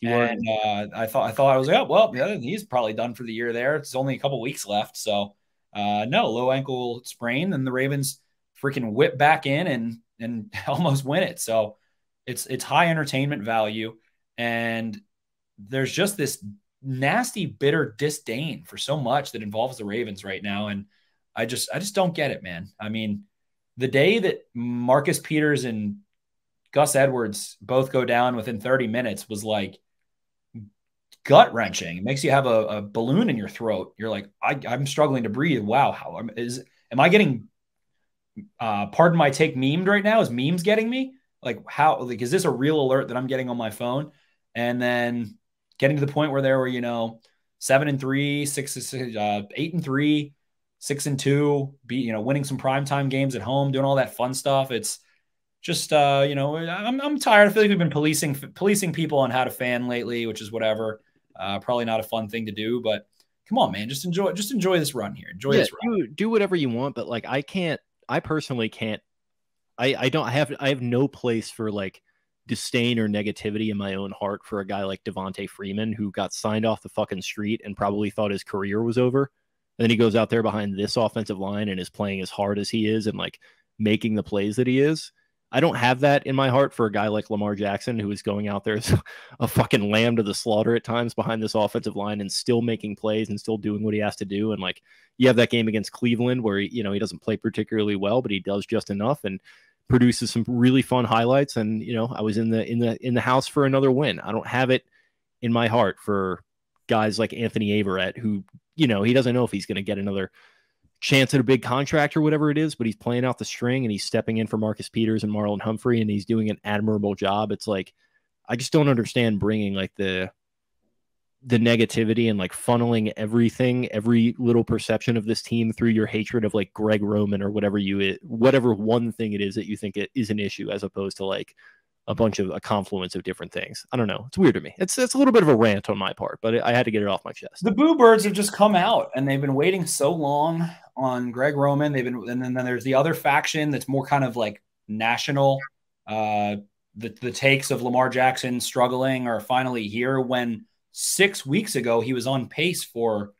Speaker 5: and uh, I thought I thought I was like, oh, well, yeah, he's probably done for the year there. It's only a couple weeks left, so uh, no, low ankle sprain, and the Ravens freaking whip back in and and [LAUGHS] almost win it. So it's it's high entertainment value, and there's just this nasty, bitter disdain for so much that involves the Ravens right now, and I just I just don't get it, man. I mean, the day that Marcus Peters and Gus Edwards both go down within 30 minutes was like gut wrenching. It makes you have a, a, balloon in your throat. You're like, I, am struggling to breathe. Wow, how is am I getting? Uh, pardon my take, memed right now. Is memes getting me? Like how? Like is this a real alert that I'm getting on my phone? And then getting to the point where there were you know seven and three, six, uh, eight and three, six and two, be you know winning some primetime games at home, doing all that fun stuff. It's just uh, you know I'm, I'm tired. I feel like we've been policing policing people on how to fan lately, which is whatever. Uh, probably not a fun thing to do, but come on, man, just enjoy just enjoy this run here. Enjoy
Speaker 4: yeah,
Speaker 5: this
Speaker 4: run. Do, do whatever you want, but like I can't. I personally can't. I I don't I have I have no place for like disdain or negativity in my own heart for a guy like Devonta Freeman who got signed off the fucking street and probably thought his career was over. And then he goes out there behind this offensive line and is playing as hard as he is and like making the plays that he is. I don't have that in my heart for a guy like Lamar Jackson, who is going out there as [LAUGHS] a fucking lamb to the slaughter at times behind this offensive line and still making plays and still doing what he has to do. And like you have that game against Cleveland where he, you know he doesn't play particularly well, but he does just enough and produces some really fun highlights. And you know, I was in the in the in the house for another win. I don't have it in my heart for guys like Anthony Averett, who you know he doesn't know if he's going to get another chance at a big contract or whatever it is, but he's playing out the string and he's stepping in for Marcus Peters and Marlon Humphrey and he's doing an admirable job. It's like I just don't understand bringing like the the negativity and like funneling everything, every little perception of this team through your hatred of like Greg Roman or whatever you whatever one thing it is that you think it is an issue as opposed to like a bunch of a confluence of different things. I don't know. It's weird to me. It's it's a little bit of a rant on my part, but I had to get it off my chest.
Speaker 5: The Boo Birds have just come out, and they've been waiting so long on Greg Roman. They've been, and then, there's the other faction that's more kind of like national. Uh, the the takes of Lamar Jackson struggling are finally here. When six weeks ago he was on pace for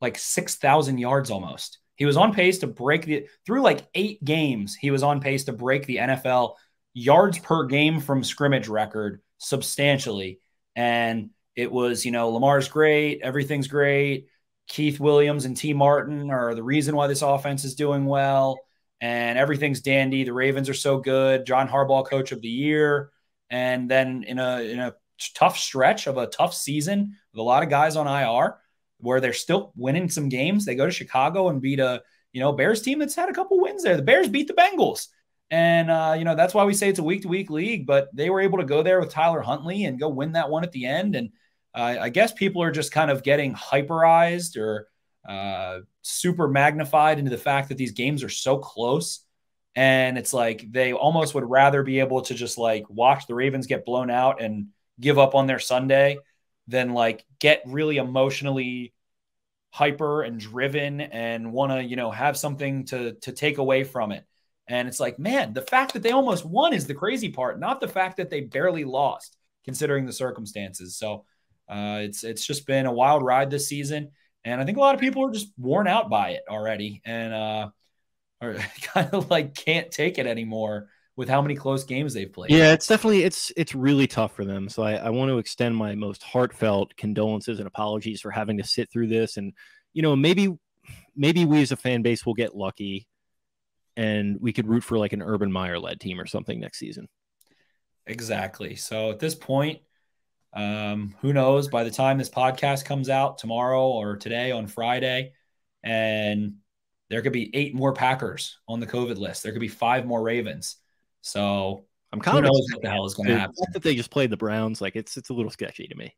Speaker 5: like six thousand yards almost. He was on pace to break the through like eight games. He was on pace to break the NFL yards per game from scrimmage record substantially. And it was, you know, Lamar's great, everything's great. Keith Williams and Tee Martin are the reason why this offense is doing well. And everything's dandy. The Ravens are so good. John Harbaugh, coach of the year. And then in a in a tough stretch of a tough season with a lot of guys on IR, where they're still winning some games, they go to Chicago and beat a you know Bears team that's had a couple wins there. The Bears beat the Bengals. And, uh, you know, that's why we say it's a week to week league, but they were able to go there with Tyler Huntley and go win that one at the end. And uh, I guess people are just kind of getting hyperized or uh, super magnified into the fact that these games are so close. And it's like they almost would rather be able to just like watch the Ravens get blown out and give up on their Sunday than like get really emotionally hyper and driven and want to, you know, have something to to take away from it. And it's like, man, the fact that they almost won is the crazy part, not the fact that they barely lost, considering the circumstances. So uh, it's it's just been a wild ride this season, and I think a lot of people are just worn out by it already, and uh, are [LAUGHS] kind of like can't take it anymore with how many close games they've played.
Speaker 4: Yeah, it's definitely it's it's really tough for them. So I, I want to extend my most heartfelt condolences and apologies for having to sit through this, and you know maybe maybe we as a fan base will get lucky and we could root for like an Urban Meyer led team or something next season.
Speaker 5: Exactly. So at this point, um, who knows? By the time this podcast comes out tomorrow or today on Friday, and there could be eight more Packers on the COVID list. There could be five more Ravens. So
Speaker 4: I'm kind of knows what the hell is going to happen. That they just played the Browns, like it's it's a little sketchy to me.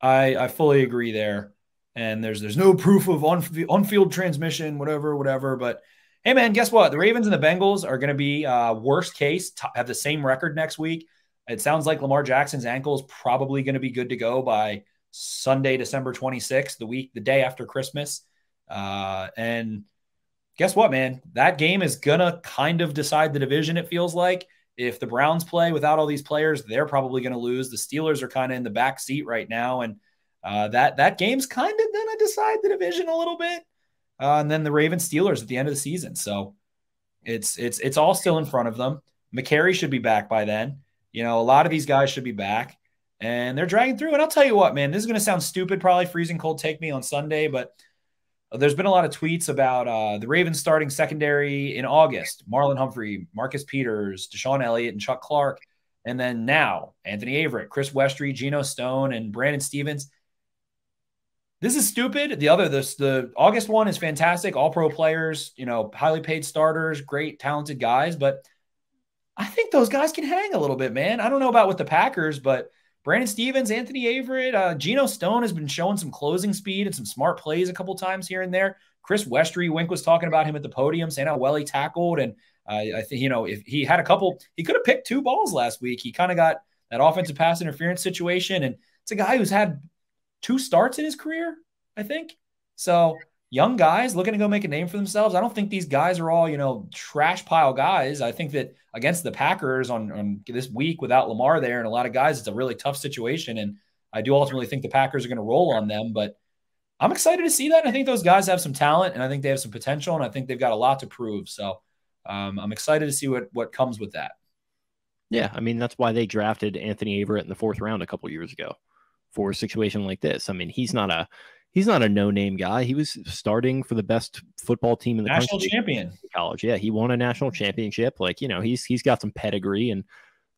Speaker 5: I I fully agree there. And there's there's no proof of on on field transmission, whatever, whatever. But Hey, man, guess what? The Ravens and the Bengals are going to be uh, worst case, t- have the same record next week. It sounds like Lamar Jackson's ankle is probably going to be good to go by Sunday, December 26th, the week, the day after Christmas. Uh, and guess what, man? That game is going to kind of decide the division, it feels like. If the Browns play without all these players, they're probably going to lose. The Steelers are kind of in the back seat right now. And uh, that, that game's kind of going to decide the division a little bit. Uh, and then the Ravens Steelers at the end of the season. So it's it's it's all still in front of them. Mekari should be back by then. You know, a lot of these guys should be back, and they're dragging through. And I'll tell you what, man, this is going to sound stupid, probably freezing cold take me on Sunday, but there's been a lot of tweets about uh, the Ravens starting secondary in August: Marlon Humphrey, Marcus Peters, DeShon Elliott, and Chuck Clark. And then now, Anthony Averett, Chris Westry, Geno Stone, and Brandon Stephens. This is stupid. The other, this the August one is fantastic. All pro players, you know, highly paid starters, great, talented guys. But I think those guys can hang a little bit, man. I don't know about with the Packers, but Brandon Stephens, Anthony Averett, uh, Geno Stone has been showing some closing speed and some smart plays a couple times here and there. Chris Westry, Wink was talking about him at the podium, saying how well he tackled. And uh, I think, you know, if he had a couple, he could have picked two balls last week. He kind of got that offensive pass interference situation. And it's a guy who's had two starts in his career, I think. So young guys looking to go make a name for themselves. I don't think these guys are all, you know, trash pile guys. I think that against the Packers on, on this week without Lamar there and a lot of guys, it's a really tough situation. And I do ultimately think the Packers are going to roll on them, but I'm excited to see that. I think those guys have some talent and I think they have some potential and I think they've got a lot to prove. So um, I'm excited to see what, what comes with that.
Speaker 4: Yeah. I mean, that's why they drafted Anthony Averett in the fourth round a couple years ago for a situation like this. I mean, he's not a he's not a no-name guy. He was starting for the best football team in the
Speaker 5: national
Speaker 4: country.
Speaker 5: champion
Speaker 4: college. Yeah, he won a national championship. Like you know, he's he's got some pedigree, and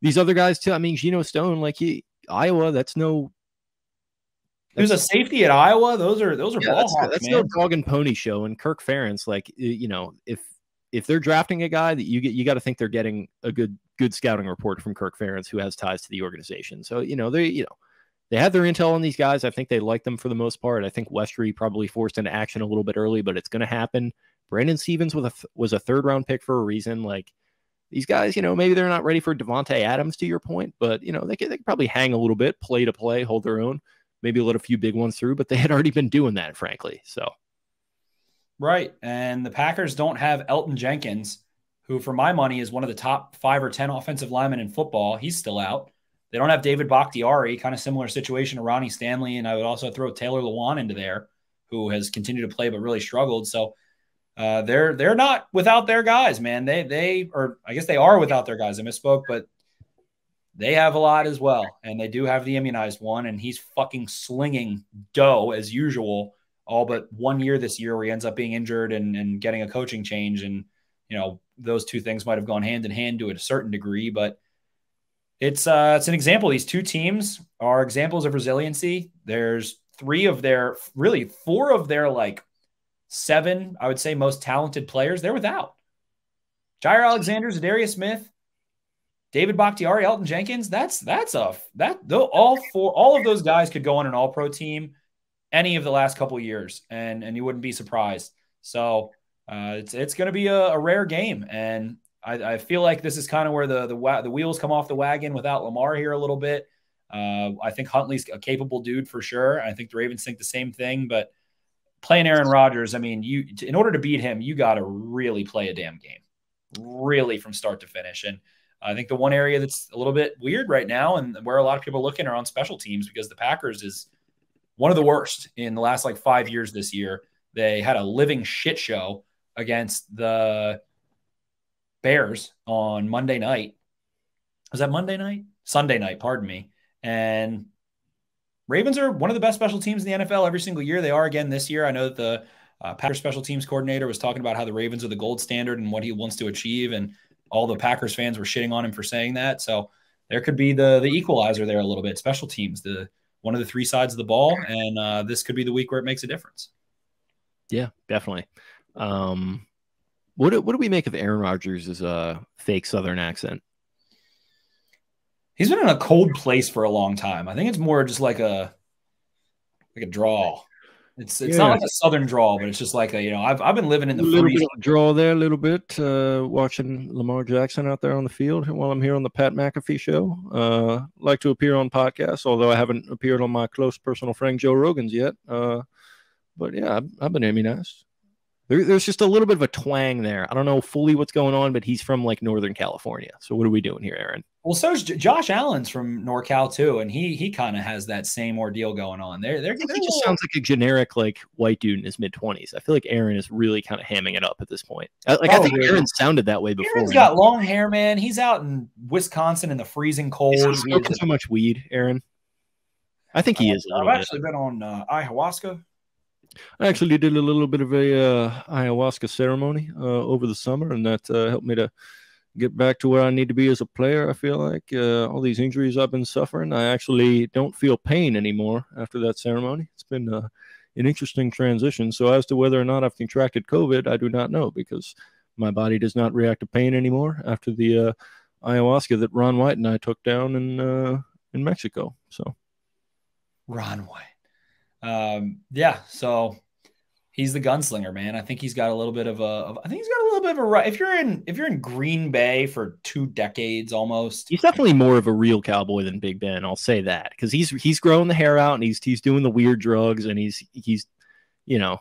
Speaker 4: these other guys too. I mean, Geno Stone, like he Iowa, that's no.
Speaker 5: He was a safety at Iowa. Those are those are yeah,
Speaker 4: that's,
Speaker 5: hawks,
Speaker 4: that's no dog and pony show. And Kirk Ferentz, like you know, if if they're drafting a guy that you get, you got to think they're getting a good good scouting report from Kirk Ferentz, who has ties to the organization. So you know, they you know they had their intel on these guys. I think they like them for the most part. I think Westry probably forced into action a little bit early, but it's going to happen. Brandon Stephens was a was a third round pick for a reason. Like these guys, you know, maybe they're not ready for Davante Adams to your point, but you know they could, they could probably hang a little bit, play to play, hold their own, maybe let a few big ones through. But they had already been doing that, frankly. So
Speaker 5: right, and the Packers don't have Elgton Jenkins, who for my money is one of the top five or ten offensive linemen in football. He's still out. They don't have David Bakhtiari, kind of similar situation to Ronnie Stanley. And I would also throw Taylor Lewan into there, who has continued to play but really struggled. So uh, they're they're not without their guys, man. They they or I guess they are without their guys. I misspoke, but they have a lot as well, and they do have the immunized one, and he's fucking slinging dough as usual. All but one year this year where he ends up being injured and, and getting a coaching change, and you know those two things might have gone hand in hand to a certain degree, but it's uh, it's an example. These two teams are examples of resiliency. There's three of their really four of their like seven, I would say, most talented players. They're without Jaire Alexander, Za'Darius Smith, David Bakhtiari, Elgton Jenkins. That's that's a that though all four all of those guys could go on an All Pro team any of the last couple years, and and you wouldn't be surprised. So uh, it's it's going to be a, a, rare game, and I, I feel like this is kind of where the the the wheels come off the wagon without Lamar here a little bit. Uh, I think Huntley's a capable dude for sure. I think the Ravens think the same thing, but playing Aaron Rodgers, I mean, you in order to beat him, you got to really play a damn game, really from start to finish. And I think the one area that's a little bit weird right now, and where a lot of people are looking, are on special teams because the Packers is one of the worst in the last like five years. This year, they had a living shit show against the Bears on Monday night. Was that Monday night? Sunday night, pardon me. And Ravens are one of the best special teams in the NFL every single year. They are again this year. I know that the uh, Packers special teams coordinator was talking about how the Ravens are the gold standard and what he wants to achieve, and all the Packers fans were shitting on him for saying that. So there could be the the equalizer there a little bit. Special teams, the one of the three sides of the ball, and uh, this could be the week where it makes a difference.
Speaker 4: Yeah, definitely. Um, what do, what do we make of Aaron Rodgers' uh, fake Southern accent?
Speaker 5: He's been in a cold place for a long time. I think it's more just like a like a draw. It's it's yeah. not like a southern draw, but it's just like a you know I've I've been living in the
Speaker 2: a little bit draw there, a little bit uh, watching Lamar Jackson out there on the field while I'm here on the Pat McAfee show. Uh, like to appear on podcasts, although I haven't appeared on my close personal friend Joe Rogan's yet. Uh, but yeah, I've, I've been immunized.
Speaker 4: There, there's just a little bit of a twang there. I don't know fully what's going on, but he's from like Northern California. So what are we doing here, Aaron?
Speaker 5: Well, so J- Josh Allen's from NorCal too, and he he kind of has that same ordeal going on. They're they're,
Speaker 4: he just sounds like a generic like white dude in his mid twenties. I feel like Aaron is really kind of hamming it up at this point. Uh, Like I
Speaker 5: Oh,
Speaker 4: think
Speaker 5: really?
Speaker 4: Aaron sounded that way before.
Speaker 5: Aaron's got long hair, man. He's out in Wisconsin in the freezing cold.
Speaker 4: Is he
Speaker 5: He
Speaker 4: smoking so much weed, Aaron? I think he is a
Speaker 5: I've
Speaker 4: bit.
Speaker 5: actually been on uh, ayahuasca.
Speaker 2: I actually did a little bit of a uh, ayahuasca ceremony uh, over the summer, and that uh, helped me to get back to where I need to be as a player. I feel like uh, all these injuries I've been suffering, I actually don't feel pain anymore after that ceremony. It's been uh, an interesting transition. So, as to whether or not I've contracted COVID, I do not know because my body does not react to pain anymore after the uh, ayahuasca that Ron White and I took down in in Mexico. So.
Speaker 5: Ron White. Um, yeah, so he's the gunslinger, man. I think he's got a little bit of a. Of, I think he's got a little bit of a right. If you're in, if you're in Green Bay for two decades almost,
Speaker 4: He's definitely more of a real cowboy than Big Ben. I'll say that because he's he's growing the hair out and he's he's doing the weird drugs and he's he's you know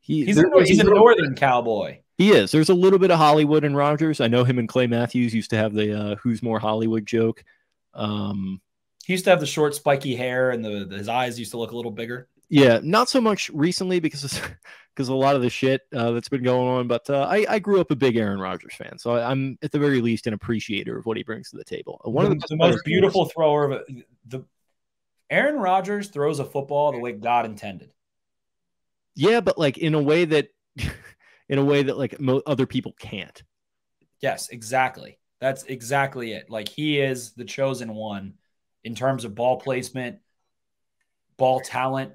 Speaker 4: he,
Speaker 5: he's,
Speaker 4: there-
Speaker 5: a,
Speaker 4: there's
Speaker 5: he's a northern cowboy.
Speaker 4: He is. There's a little bit of Hollywood in Rodgers. I know him and Clay Matthews used to have the uh, "Who's More Hollywood" joke. Um,
Speaker 5: He used to have the short, spiky hair, and the, his eyes used to look a little bigger.
Speaker 4: yeah, not so much recently because because [LAUGHS] a lot of the shit uh, that's been going on. But uh, I, I grew up a big Aaron Rodgers fan, so I, I'm at the very least an appreciator of what he brings to the table. One
Speaker 5: the,
Speaker 4: of the,
Speaker 5: the most beautiful thrower of a, the Aaron Rodgers throws a football the way God intended.
Speaker 4: Yeah, but like in a way that, [LAUGHS] in a way that like mo- other people can't.
Speaker 5: Yes, exactly. That's exactly it. Like he is the chosen one in terms of ball placement, ball talent,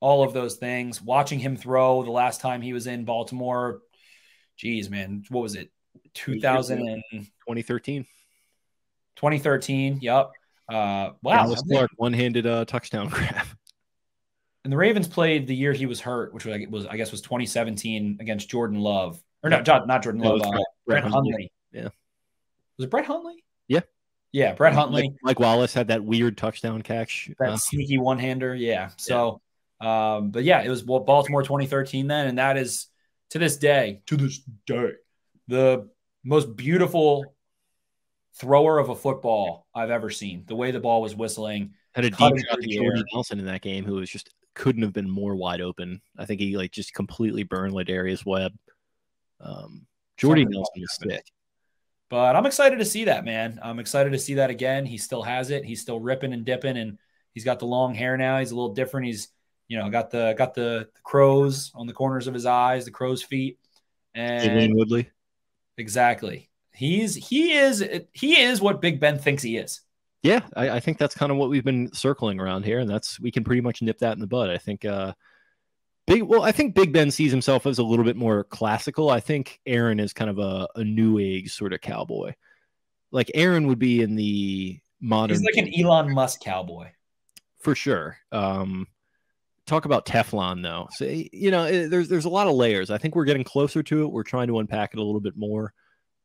Speaker 5: all of those things. Watching him throw the last time he was in Baltimore, geez, man, what was it? 2000
Speaker 4: 2013.
Speaker 5: 2013. Yep. Uh, wow.
Speaker 4: Dallas Clark one-handed uh, touchdown [LAUGHS] grab.
Speaker 5: And the Ravens played the year he was hurt, which was, was I guess was 2017 against Jordan Love. Or no, not, not Jordan Love. uh,
Speaker 4: Brett-
Speaker 5: Hundley.
Speaker 4: Hundley. Yeah.
Speaker 5: Was it Brett Hundley?
Speaker 4: Yeah.
Speaker 5: Yeah, Brett Hundley.
Speaker 4: Like, Mike Wallace had that weird touchdown catch.
Speaker 5: that
Speaker 4: Uh,
Speaker 5: sneaky one hander. Yeah. So, um, but yeah, it was Baltimore 2013 then, and that is to this day, to this day, the most beautiful thrower of a football I've ever seen. The way the ball was whistling.
Speaker 4: had a deep
Speaker 5: cutting
Speaker 4: shot to
Speaker 5: the
Speaker 4: Jordy. Nelson in that game, who was just couldn't have been more wide open. I think he like just completely burned Lardarius Webb. Um, Jordy Nelson was
Speaker 5: happened.
Speaker 4: sick.
Speaker 5: But I'm excited to see that, man. I'm excited to see that again. He still has it. He's still ripping and dipping, and he's got the long hair now. He's a little different. He's, you know, got the got the, the crows on the corners of his eyes, the crow's feet, and
Speaker 4: Jalen Woodley.
Speaker 5: Exactly. He's he is he is what Big Ben thinks he is.
Speaker 4: Yeah, I, I think that's kind of what we've been circling around here, and that's we can pretty much nip that in the bud. I think uh big well, I think Big Ben sees himself as a little bit more classical. I think Aaron is kind of a, a new age sort of cowboy. Like Aaron would be in the modern
Speaker 5: He's like an Elon Musk cowboy.
Speaker 4: for sure. Um talk about Teflon though. So you know, eh, there's there's a lot of layers. I think we're getting closer to it. We're trying to unpack it a little bit more.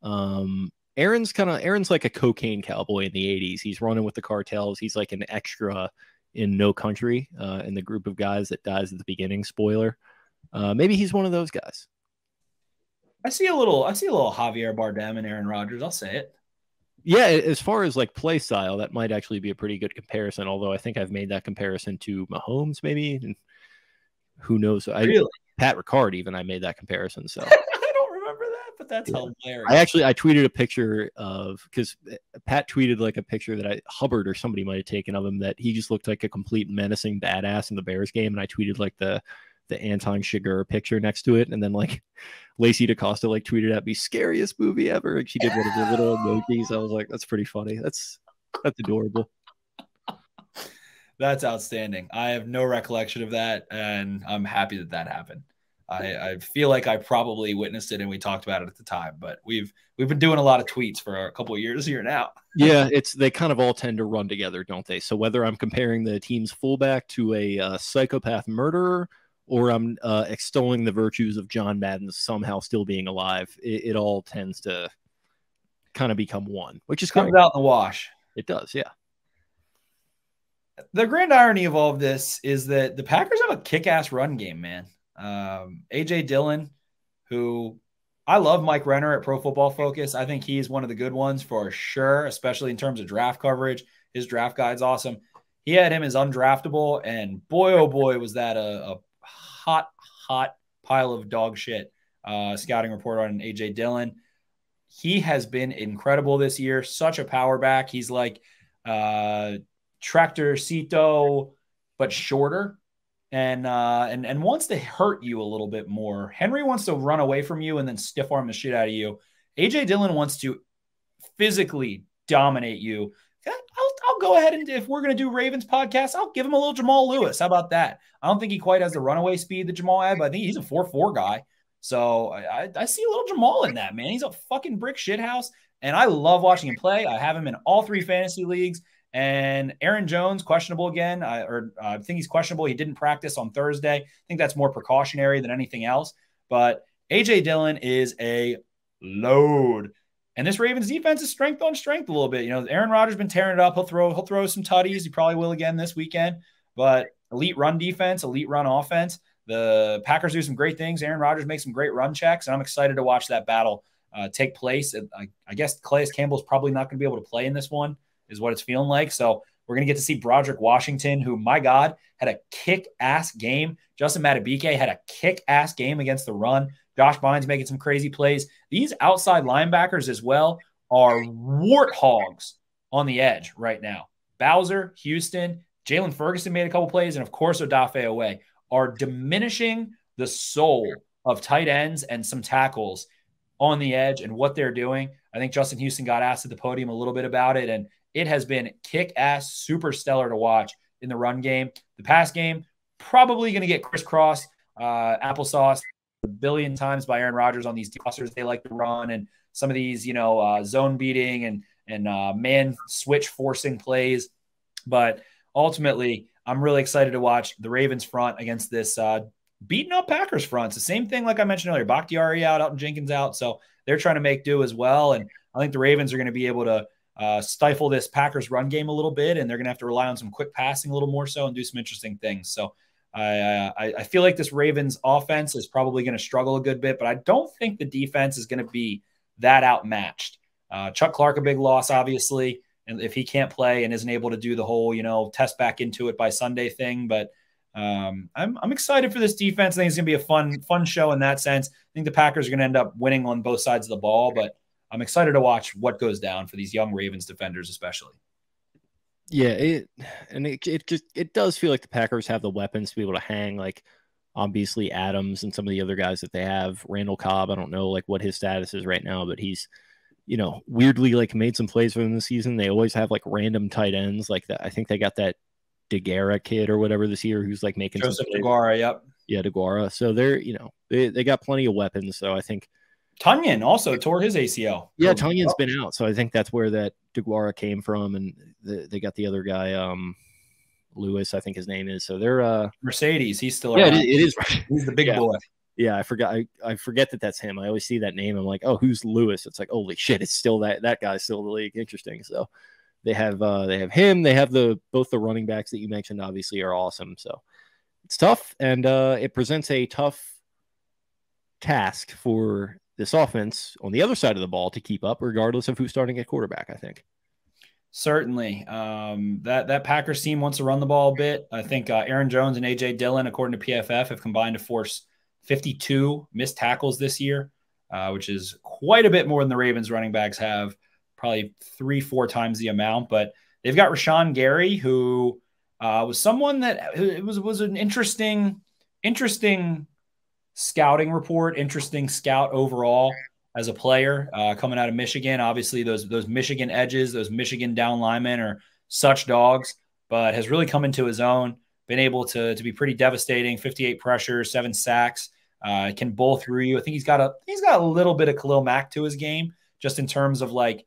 Speaker 4: Um Aaron's kind of Aaron's like a cocaine cowboy in the 80s. He's running with the cartels. He's like an extra in No Country uh, in the group of guys that dies at the beginning. Spoiler. Uh, maybe he's one of those guys.
Speaker 5: I see a little I see a little Javier Bardem and Aaron Rodgers. I'll say it.
Speaker 4: Yeah, as far as like play style, that might actually be a pretty good comparison. Although I think I've made that comparison to Mahomes, maybe. And who knows? I, Pat Ricard, even I made that comparison. So [LAUGHS]
Speaker 5: I don't remember that, but that's
Speaker 4: Yeah.
Speaker 5: hilarious.
Speaker 4: I actually I tweeted a picture of because eh, Pat tweeted like a picture that I Hubbard or somebody might have taken of him that he just looked like a complete menacing badass in the Bears game, and I tweeted like the the Anton Chigurh picture next to it, and then like [LAUGHS] Lacey DaCosta like tweeted at me scariest movie ever, and she did one of the little emojis. I was like, that's pretty funny. That's that's adorable.
Speaker 5: That's outstanding. I have no recollection of that, and I'm happy that that happened. I, I feel like I probably witnessed it and we talked about it at the time, but we've we've been doing a lot of tweets for a couple of years here now. [LAUGHS]
Speaker 4: Yeah, it's they kind of all tend to run together, don't they? So whether I'm comparing the team's fullback to a uh, psychopath murderer or I'm uh, extolling the virtues of John Madden somehow still being alive, it, it all tends to kind of become one, which is
Speaker 5: Comes
Speaker 4: great.
Speaker 5: out in the wash.
Speaker 4: It does, yeah.
Speaker 5: The grand irony of all of this is that the Packers have a kick-ass run game, man. Um, AJ Dillon, who I love Mike Renner at Pro Football Focus. I think he's one of the good ones for sure, especially in terms of draft coverage. His draft guide's awesome. He had him as undraftable, and boy, oh boy, was that a, a hot, hot pile of dog shit. Uh, scouting report on AJ Dillon. He has been incredible this year. Such a power back. He's like uh, Tractor Cito, but shorter and uh, and and wants to hurt you a little bit more. Henry wants to run away from you and then stiff arm the shit out of you. AJ Dillon wants to physically dominate you. I'll, I'll go ahead and if we're gonna do Ravens podcast, I'll give him a little Jamal Lewis. How about that? I don't think he quite has the runaway speed that Jamal had, but I think he's a four four guy. So I, I see a little Jamal in that man. He's a fucking brick shit house, and I love watching him play. I have him in all three fantasy leagues. And Aaron Jones, questionable again, I, or uh, I think he's questionable. He didn't practice on Thursday. I think that's more precautionary than anything else. But AJ Dillon is a load. And this Ravens defense is strength on strength a little bit. You know, Aaron Rodgers been tearing it up. He'll throw he'll throw some tutties. He probably will again this weekend. But elite run defense, elite run offense. The Packers do some great things. Aaron Rodgers makes some great run checks, and I'm excited to watch that battle uh, take place. I, I guess Calais Campbell's probably not going to be able to play in this one is what it's feeling like. So we're going to get to see Broderick Washington, who, my God, had a kick ass game. Justin Madubuike had a kick ass game against the run. Josh Bynes making some crazy plays. These outside linebackers as well are warthogs on the edge right now. Bowser, Houston, Jaylon Ferguson made a couple plays, and of course, Odafe Oweh are diminishing the soul of tight ends and some tackles on the edge and what they're doing. I think Justin Houston got asked at the podium a little bit about it, and it has been kick ass, super stellar to watch in the run game. The pass game, probably going to get crisscross uh, applesauce a billion times by Aaron Rodgers on these tossers they like to run and some of these, you know, uh, zone beating and and uh, man switch forcing plays. But ultimately, I'm really excited to watch the Ravens front against this uh, beating up Packers front. It's the same thing like I mentioned earlier. Bakhtiari out, Elgton Jenkins out, so they're trying to make do as well. And I think the Ravens are going to be able to uh, stifle this Packers run game a little bit, and they're going to have to rely on some quick passing a little more so and do some interesting things. So I, I, I feel like this Ravens offense is probably going to struggle a good bit, but I don't think the defense is going to be that outmatched. Uh, Chuck Clark, a big loss, obviously, and if he can't play and isn't able to do the whole, you know, test back into it by Sunday thing, but um, I'm, I'm excited for this defense. I think it's going to be a fun, fun show in that sense. I think the Packers are going to end up winning on both sides of the ball, but I'm excited to watch what goes down for these young Ravens defenders, especially.
Speaker 4: Yeah, it and it, it just it does feel like the Packers have the weapons to be able to hang like obviously Adams and some of the other guys that they have. Randall Cobb, I don't know like what his status is right now, but he's you know weirdly like made some plays for them this season. They always have like random tight ends like that. I think they got that Deguara kid or whatever this year who's like making
Speaker 5: Joseph Deguara, yep.
Speaker 4: Yeah, Deguara. So they're you know they they got plenty of weapons. So I think
Speaker 5: Tonyan also tore his ACL.
Speaker 4: Yeah, Tonyan's been out, so I think that's where that Deguara came from, and the, they got the other guy, um, Lewis, I think his name is. So they're uh
Speaker 5: Marcedes. He's still
Speaker 4: yeah, it, it is.
Speaker 5: He's the big
Speaker 4: yeah.
Speaker 5: boy.
Speaker 4: Yeah, I forgot. I, I forget that that's him. I always see that name. I'm like, oh, who's Lewis? It's like, holy shit, it's still that that guy's still in the league. Interesting. So they have uh they have him. They have the both the running backs that you mentioned. Obviously, are awesome. So it's tough, and uh it presents a tough task for this offense on the other side of the ball to keep up, regardless of who's starting at quarterback. I think.
Speaker 5: Certainly, um, that that Packers team wants to run the ball a bit. I think uh, Aaron Jones and AJ Dillon, according to PFF, have combined to force 52 missed tackles this year, uh, which is quite a bit more than the Ravens running backs have. Probably three, four times the amount. But they've got Rashan Gary, who uh, was someone that it was was an interesting, interesting scouting report, interesting scout overall as a player uh, coming out of Michigan. Obviously, those those Michigan edges, those Michigan down linemen are such dogs, but has really come into his own. Been able to to be pretty devastating. 58 pressures, seven sacks. Uh, can bowl through you. I think he's got a he's got a little bit of Khalil Mack to his game, just in terms of like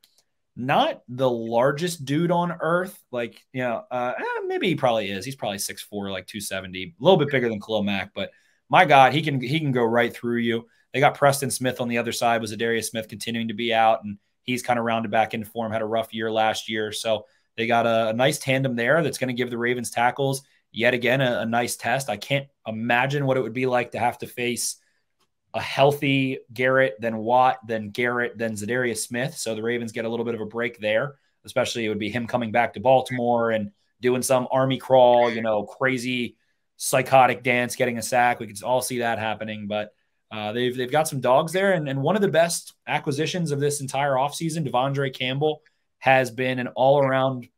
Speaker 5: not the largest dude on earth. Like you know, uh, eh, maybe he probably is. He's probably 6'4", like 270, a little bit bigger than Khalil Mack, but my God, he can he can go right through you. They got Preston Smith on the other side. Za'Darius Smith continuing to be out, and he's kind of rounded back into form. Had a rough year last year, so they got a, a nice tandem there that's going to give the Ravens tackles yet again a, a nice test. I can't imagine what it would be like to have to face a healthy Garrett, then Watt, then Garrett, then Za'Darius Smith. So the Ravens get a little bit of a break there. Especially it would be him coming back to Baltimore and doing some army crawl, you know, crazy psychotic dance, getting a sack. We could all see that happening, but uh, they've they've got some dogs there, and, and one of the best acquisitions of this entire offseason, De'Vondre Campbell, has been an all around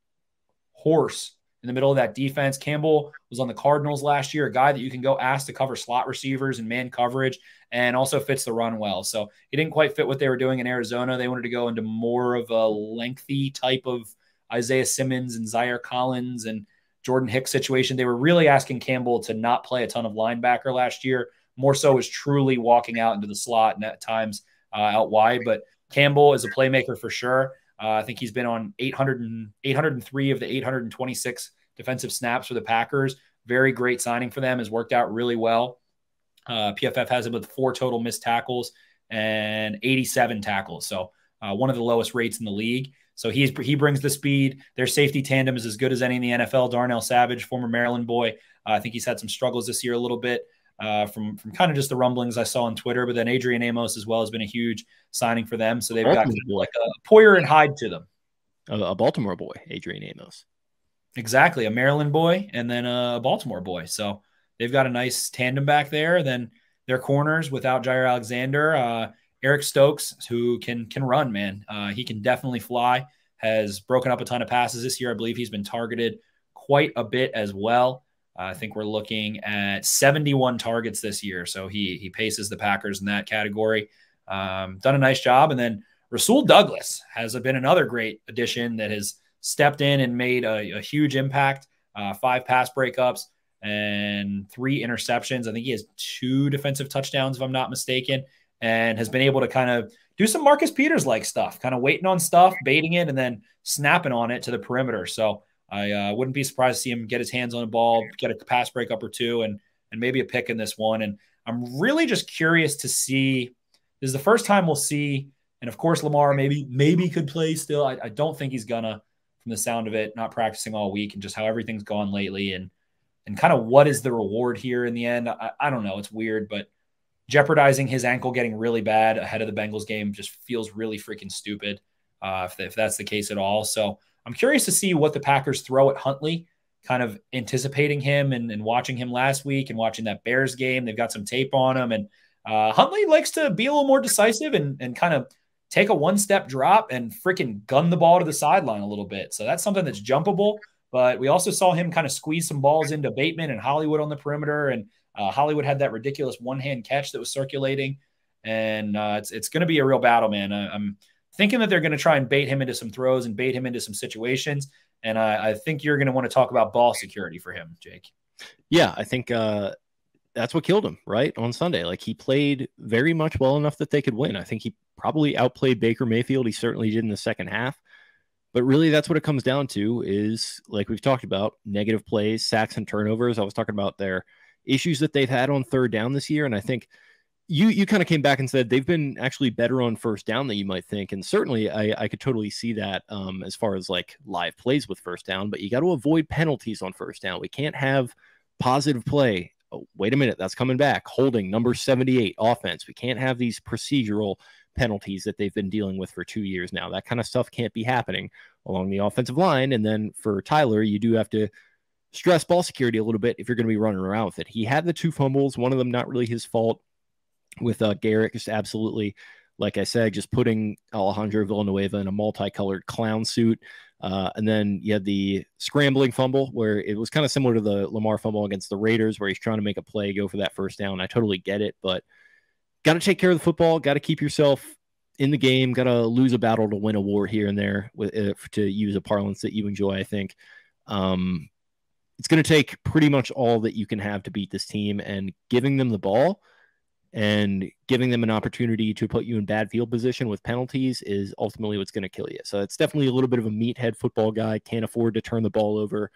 Speaker 5: horse in the middle of that defense. Campbell was on the Cardinals last year, a guy that you can go ask to cover slot receivers and man coverage, and also fits the run well. So he didn't quite fit what they were doing in Arizona. They wanted to go into more of a lengthy type of Isaiah Simmons and Zaven Collins and Jordan Hicks situation. They were really asking Campbell to not play a ton of linebacker last year. More so is truly walking out into the slot and at times uh, out wide. But Campbell is a playmaker for sure. Uh, I think he's been on 800 and, 803 of the 826 defensive snaps for the Packers. Very great signing for them. Has worked out really well. Uh, PFF has him with four total missed tackles and 87 tackles. So uh, one of the lowest rates in the league. So he's he brings the speed. Their safety tandem is as good as any in the NFL. Darnell Savage, former Maryland boy, uh, I think he's had some struggles this year a little bit uh, from from kind of just the rumblings I saw on Twitter. But then Adrian Amos as well has been a huge signing for them. So they've got like a Poyer and Hyde to them.
Speaker 4: A, a, Baltimore boy, Adrian Amos.
Speaker 5: Exactly, a Maryland boy and then a Baltimore boy. So they've got a nice tandem back there. Then their corners without Jaire Alexander, uh, Eric Stokes, who can can run, man. Uh, he can definitely fly. Has broken up a ton of passes this year. I believe he's been targeted quite a bit as well. Uh, I think we're looking at 71 targets this year. So he he paces the Packers in that category. Um, done a nice job. And then Rasul Douglas has been another great addition that has stepped in and made a, a huge impact. Uh, five pass breakups and three interceptions. I think he has two defensive touchdowns, if I'm not mistaken, and has been able to kind of do some Marcus Peters like stuff, kind of waiting on stuff, baiting it, and then snapping on it to the perimeter. So I uh, wouldn't be surprised to see him get his hands on the ball, get a pass breakup or two, and and maybe a pick in this one. And I'm really just curious to see. This is the first time we'll see, and of course Lamar maybe maybe could play still. I, I don't think he's gonna, from the sound of it, not practicing all week and just how everything's gone lately, and and kind of what is the reward here in the end. I, I don't know. It's weird, but jeopardizing his ankle getting really bad ahead of the Bengals game just feels really freaking stupid. Uh, if, if that's the case at all, so I'm curious to see what the Packers throw at Huntley, kind of anticipating him and, and watching him last week and watching that Bears game. They've got some tape on him. And uh, Huntley likes to be a little more decisive and, and kind of take a one step drop and freaking gun the ball to the sideline a little bit. So that's something that's jumpable. But we also saw him kind of squeeze some balls into Bateman and Hollywood on the perimeter. And uh, Hollywood had that ridiculous one hand catch that was circulating. And uh, it's, it's going to be a real battle, man. I, I'm thinking that they're going to try and bait him into some throws and bait him into some situations. And I, I think you're going to want to talk about ball security for him, Jake.
Speaker 4: Yeah, I think uh, that's what killed him, right? On Sunday. Like he played very much well enough that they could win. I think he probably outplayed Baker Mayfield. He certainly did in the second half. But really, that's what it comes down to is like we've talked about negative plays, sacks, and turnovers. I was talking about their issues that they've had on third down this year. And I think you you kind of came back and said they've been actually better on first down than you might think, and certainly I, I could totally see that um, as far as like live plays with first down. But you got to avoid penalties on first down. We can't have positive play. Oh, wait a minute, that's coming back. Holding number seventy eight offense. We can't have these procedural penalties that they've been dealing with for two years now. That kind of stuff can't be happening along the offensive line. And then for Tyler, you do have to stress ball security a little bit if you're going to be running around with it. He had the two fumbles, one of them not really his fault with uh, Garrett, just absolutely, like I said, just putting Alejandro Villanueva in a multicolored clown suit. Uh, and then you had the scrambling fumble where it was kind of similar to the Lamar fumble against the Raiders, where he's trying to make a play, go for that first down. I totally get it, but got to take care of the football, got to keep yourself in the game, got to lose a battle to win a war here and there, with, uh, to use a parlance that you enjoy, I think. Um, it's going to take pretty much all that you can have to beat this team, and giving them the ball – and giving them an opportunity to put you in bad field position with penalties is ultimately what's going to kill you. So it's definitely a little bit of a meathead football guy. Can't afford to turn the ball over.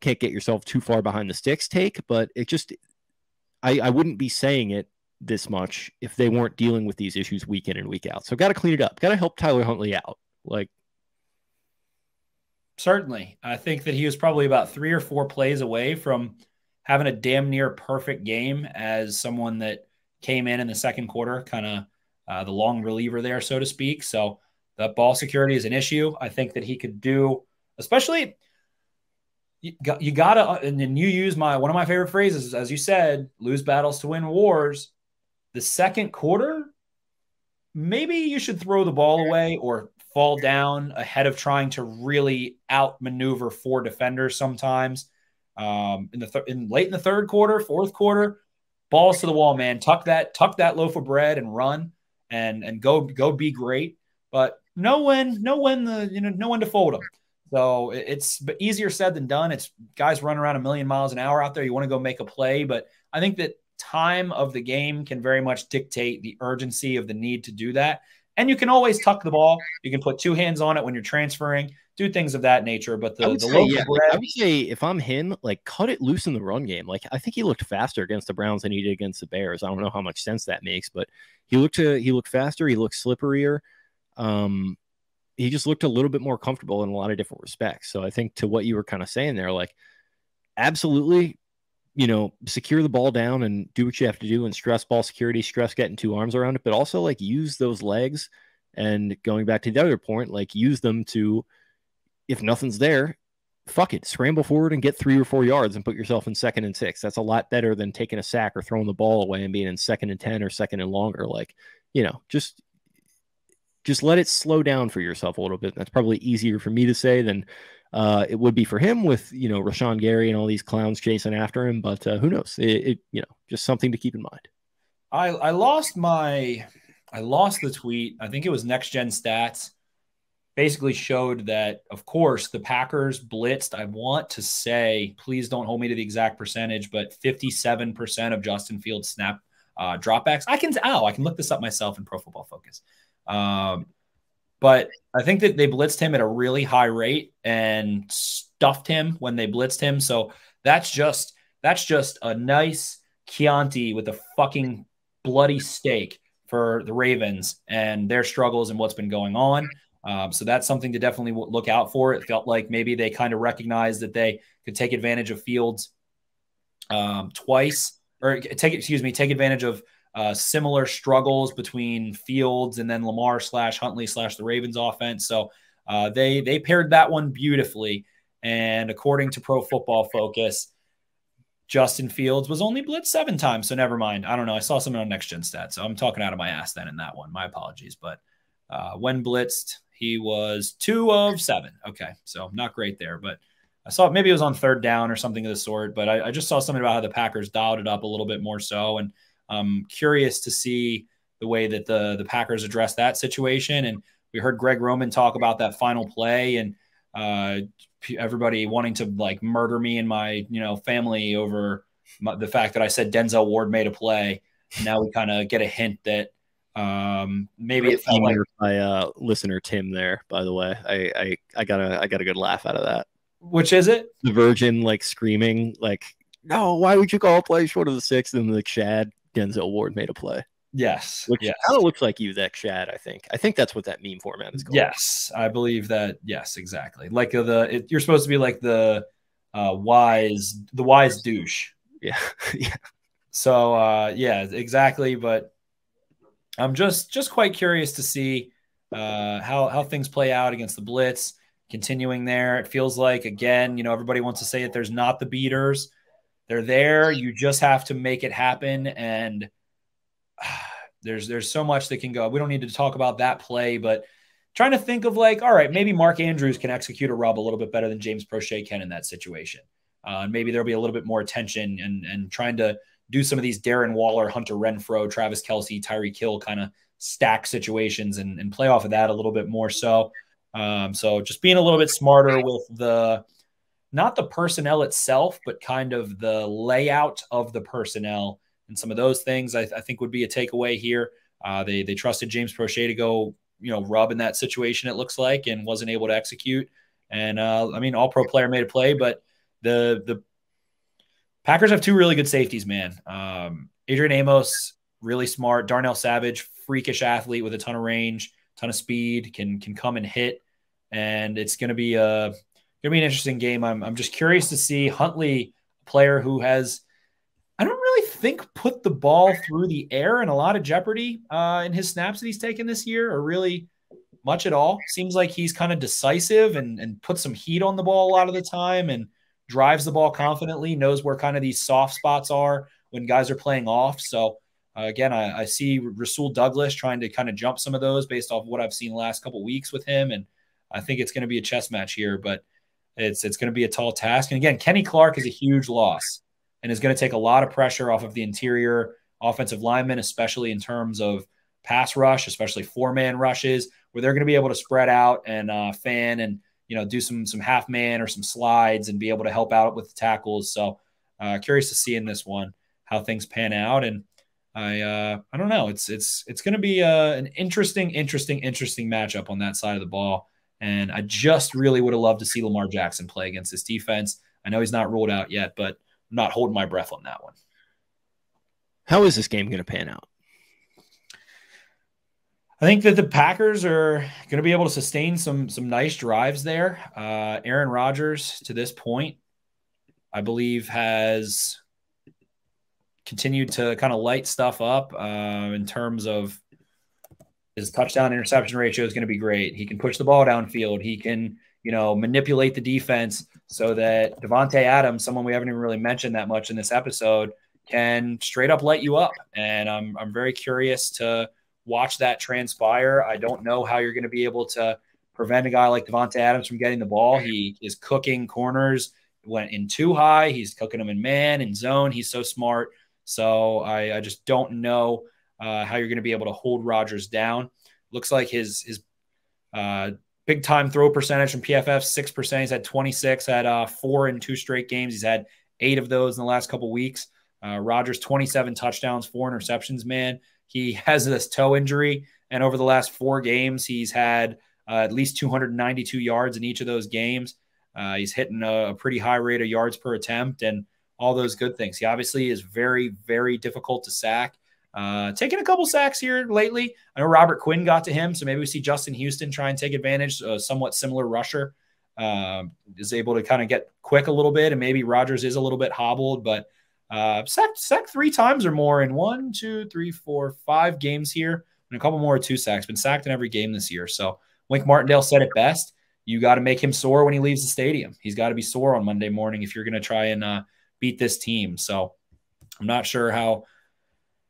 Speaker 4: Can't get yourself too far behind the sticks take, but it just, I, I wouldn't be saying it this much if they weren't dealing with these issues week in and week out. So got to clean it up. Got to help Tyler Huntley out. Like,
Speaker 5: certainly. I think that he was probably about three or four plays away from having a damn near perfect game as someone that came in in the second quarter, kind of uh, the long reliever there, so to speak. So that ball security is an issue. I think that he could do, especially you, got, you gotta, and then you use my one of my favorite phrases, as you said, lose battles to win wars. The second quarter, maybe you should throw the ball away or fall down ahead of trying to really outmaneuver four defenders sometimes. Um, in the th- in late in the third quarter, fourth quarter, balls to the wall, man. Tuck that, tuck that loaf of bread and run and and go go be great. But know when, know when the you know know when to fold them. So it's easier said than done. It's guys run around a million miles an hour out there. You want to go make a play, but I think that time of the game can very much dictate the urgency of the need to do that. And you can always tuck the ball. You can put two hands on it when you're transferring, do things of that nature. But the, the
Speaker 4: say, yeah, bread, I would say if I'm him, like cut it loose in the run game. Like I think he looked faster against the Browns than he did against the Bears. I don't know how much sense that makes, but he looked to he looked faster. He looked slipperier. Um, he just looked a little bit more comfortable in a lot of different respects. So I think to what you were kind of saying there, like absolutely, you know, secure the ball down and do what you have to do and stress ball security, stress getting two arms around it, but also like use those legs and going back to the other point, like use them to, if nothing's there, fuck it, scramble forward and get three or four yards and put yourself in second and six. That's a lot better than taking a sack or throwing the ball away and being in second and 10 or second and longer. Like, you know, just just let it slow down for yourself a little bit. That's probably easier for me to say than uh, it would be for him with you know Rashan Gary and all these clowns chasing after him. But uh, who knows? It, it, you know just something to keep in mind.
Speaker 5: I I lost my I lost the tweet. I think it was Next Gen Stats. Basically showed that of course the Packers blitzed. I want to say, please don't hold me to the exact percentage, but 57% of Justin Fields snap uh, dropbacks. I can oh I can look this up myself in Pro Football Focus. Um, but I think that they blitzed him at a really high rate and stuffed him when they blitzed him. So that's just that's just a nice Chianti with a fucking bloody steak for the Ravens and their struggles and what's been going on. Um, so that's something to definitely look out for. It felt like maybe they kind of recognized that they could take advantage of Fields um, twice, or take excuse me, take advantage of uh, similar struggles between Fields and then Lamar slash Huntley slash the Ravens offense. So uh, they they paired that one beautifully. And according to Pro Football Focus, Justin Fields was only blitzed seven times. So never mind. I don't know. I saw something on Next Gen Stats. So I'm talking out of my ass then in that one. My apologies. But uh, when blitzed, he was two of seven. Okay. So not great there. But I saw maybe it was on third down or something of the sort. But I, I just saw something about how the Packers dialed it up a little bit more so. And I'm curious to see the way that the the Packers address that situation. And we heard Greg Roman talk about that final play and uh, everybody wanting to like murder me and my you know family over my, the fact that I said Denzel Ward made a play. Now we kind of get a hint that um, maybe it felt like
Speaker 4: my uh, listener Tim there. By the way, I, I I got a I got a good laugh out of that.
Speaker 5: Which is it?
Speaker 4: The Virgin like screaming like, "No, why would you call a play short of the six? And the Chad Denzel Ward made a play.
Speaker 5: Yes.
Speaker 4: Which
Speaker 5: yes.
Speaker 4: kind of looks like you, that Chad, I think. I think that's what that meme format is called.
Speaker 5: Yes. I believe that. Yes, exactly. Like uh, the, it, you're supposed to be like the uh, wise, the wise douche.
Speaker 4: Yeah. [LAUGHS] yeah.
Speaker 5: So, uh, yeah, exactly. But I'm just, just quite curious to see uh, how, how things play out against the Blitz continuing there. It feels like, again, you know, everybody wants to say that there's not the beaters they're there. You just have to make it happen. And uh, [SIGHS] there's there's so much that can go. We don't need to talk about that play, but trying to think of like, all right, maybe Mark Andrews can execute a rub a little bit better than James Proche can in that situation. Uh, maybe there'll be a little bit more attention and and trying to do some of these Darren Waller, Hunter Renfrow, Travis Kelce, Tyreek Hill kind of stack situations and, and play off of that a little bit more so. Um, so just being a little bit smarter with the not the personnel itself, but kind of the layout of the personnel and some of those things I, I think would be a takeaway here. Uh, they they trusted James Proche to go, you know, rub in that situation. It looks like, and wasn't able to execute. And uh, I mean, all pro player made a play, but the the Packers have two really good safeties, man. Um, Adrian Amos, really smart. Darnell Savage, freakish athlete with a ton of range, ton of speed, can can come and hit. And it's going to be a gonna be an interesting game. I'm I'm just curious to see Huntley, a player who has I don't really think put the ball through the air in a lot of jeopardy uh, in his snaps that he's taken this year, or really much at all. Seems like he's kind of decisive and and puts some heat on the ball a lot of the time and drives the ball confidently, knows where kind of these soft spots are when guys are playing off. So uh, again, I, I, see Rasul Douglas trying to kind of jump some of those based off of what I've seen the last couple weeks with him, and I think it's going to be a chess match here, but it's it's going to be a tall task. And again, Kenny Clark is a huge loss and is going to take a lot of pressure off of the interior offensive linemen, especially in terms of pass rush, especially four man rushes, where they're going to be able to spread out and uh, fan and you know do some some half man or some slides and be able to help out with the tackles. So uh, curious to see in this one how things pan out and I uh, I don't know. It's it's it's going to be uh, an interesting, interesting, interesting matchup on that side of the ball. And I just really would have loved to see Lamar Jackson play against this defense. I know he's not ruled out yet, but I'm not holding my breath on that one.
Speaker 4: How is this game going to pan out?
Speaker 5: I think that the Packers are going to be able to sustain some some nice drives there. Uh, Aaron Rodgers, to this point, I believe has continued to kind of light stuff up uh, in terms of his touchdown interception ratio is going to be great. He can push the ball downfield. He can, you know, manipulate the defense so that Davante Adams, someone we haven't even really mentioned that much in this episode, can straight up light you up. And I'm I'm very curious to watch that transpire. I don't know how you're going to be able to prevent a guy like Davante Adams from getting the ball. He is cooking corners went in too high. He's cooking them in man and zone. He's so smart. So I, I just don't know uh, how you're going to be able to hold Rodgers down. Looks like his his uh, big time throw percentage from PFF six percent. He's had 26, had uh, four in two straight games. He's had eight of those in the last couple weeks. Uh, Rodgers 27 touchdowns, four interceptions. Man, he has this toe injury, and over the last four games, he's had uh, at least 292 yards in each of those games. Uh, he's hitting a, a, pretty high rate of yards per attempt, and all those good things. He obviously is very, very difficult to sack. Uh, taking a couple sacks here lately. I know Robert Quinn got to him, so maybe we see Justin Houston try and take advantage. A somewhat similar rusher uh, is able to kind of get quick a little bit, and maybe Rodgers is a little bit hobbled, but uh, sacked, sacked three times or more in one, two, three, four, five games here, and a couple more two sacks. Been sacked in every game this year. So Wink Martindale said it best. You got to make him sore when he leaves the stadium. He's got to be sore on Monday morning if you're going to try and uh, beat this team. So I'm not sure how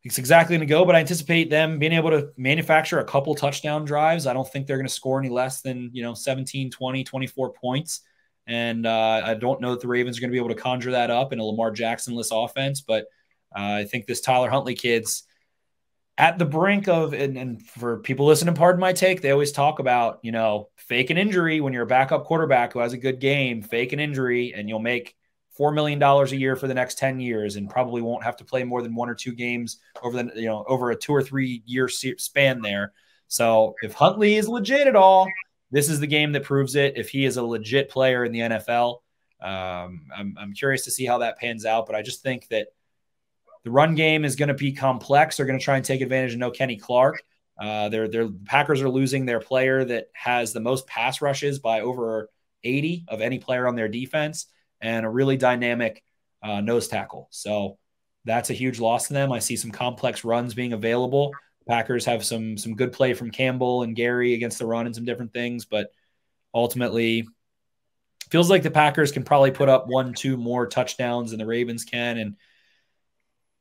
Speaker 5: it's exactly going to go, but I anticipate them being able to manufacture a couple touchdown drives. I don't think they're going to score any less than, you know, 17, 20, 24 points. And uh, I don't know that the Ravens are going to be able to conjure that up in a Lamar Jacksonless offense, but uh, I think this Tyler Huntley kid's at the brink of, and, and, for people listening, pardon my take, they always talk about, you know, fake an injury when you're a backup quarterback who has a good game, fake an injury, and you'll make four million dollars a year for the next 10 years and probably won't have to play more than one or two games over the you know over a two or three year span there. So if huntley is legit at all this is the game that proves it. If he is a legit player in the nfl um, I'm, I'm curious to see how that pans out but i just think that the run game is going to be complex. They're going to try and take advantage of no kenny clark. Uh, they're, they're packers are losing their player that has the most pass rushes by over 80 of any player on their defense and a really dynamic uh, nose tackle. So that's a huge loss to them. I see some complex runs being available. Packers have some some good play from Campbell and Gary against the run and some different things, but ultimately feels like the Packers can probably put up one, two more touchdowns than the Ravens can. And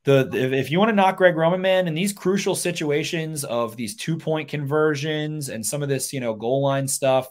Speaker 5: the if you want to knock Greg Roman, man, in these crucial situations of these two point conversions and some of this, you know, goal line stuff,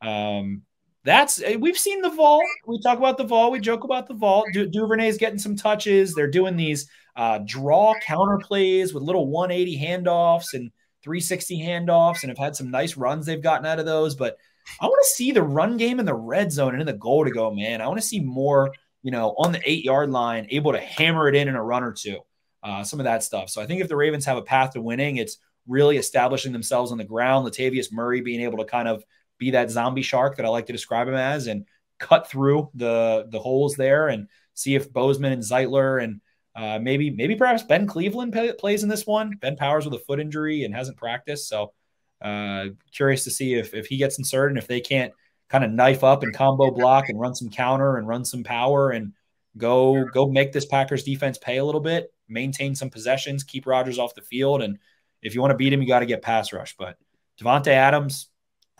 Speaker 5: um, that's eh, we've seen the vault. We talk about the vault. We joke about the vault. Du- Duvernay's getting some touches. They're doing these uh, draw counter plays with little 180 handoffs and 360 handoffs, and have had some nice runs they've gotten out of those. But I want to see the run game in the red zone and in the goal to go, man. I want to see more, you know, on the eight yard line, able to hammer it in in a run or two. Uh, some of that stuff. So I think if the Ravens have a path to winning, it's really establishing themselves on the ground. Latavius Murray being able to kind of be that zombie shark that I like to describe him as and cut through the the holes there and see if Bozeman and Zeitler and uh, maybe maybe perhaps Ben Cleveland pay, plays in this one. Ben Powers with a foot injury and hasn't practiced, so uh, curious to see if if he gets inserted and if they can't kind of knife up and combo block and run some counter and run some power and go go make this Packers defense pay a little bit, maintain some possessions, keep Rodgers off the field, and if you want to beat him, you got to get pass rush. But Davante Adams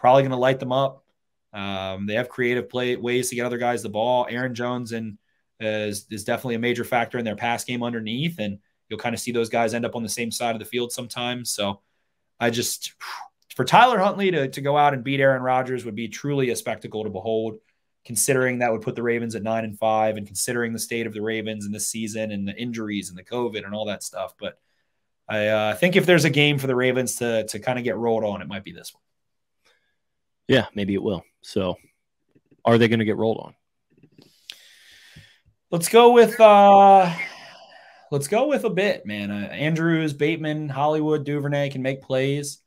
Speaker 5: probably going to light them up. Um, they have creative play ways to get other guys the ball. Aaron Jones and is, is definitely a major factor in their pass game underneath, and you'll kind of see those guys end up on the same side of the field sometimes. So I just for Tyler Huntley to, to go out and beat Aaron Rodgers would be truly a spectacle to behold, considering that would put the Ravens at nine and five, and considering the state of the Ravens in this season and the injuries and the COVID and all that stuff. But I uh, think if there's a game for the Ravens to to kind of get rolled on, it might be this one.
Speaker 4: Yeah, maybe it will. So, are they going to get rolled on?
Speaker 5: Let's go with uh let's go with a bit, man. Uh, Andrews, Bateman, Hollywood, Duvernay can make plays.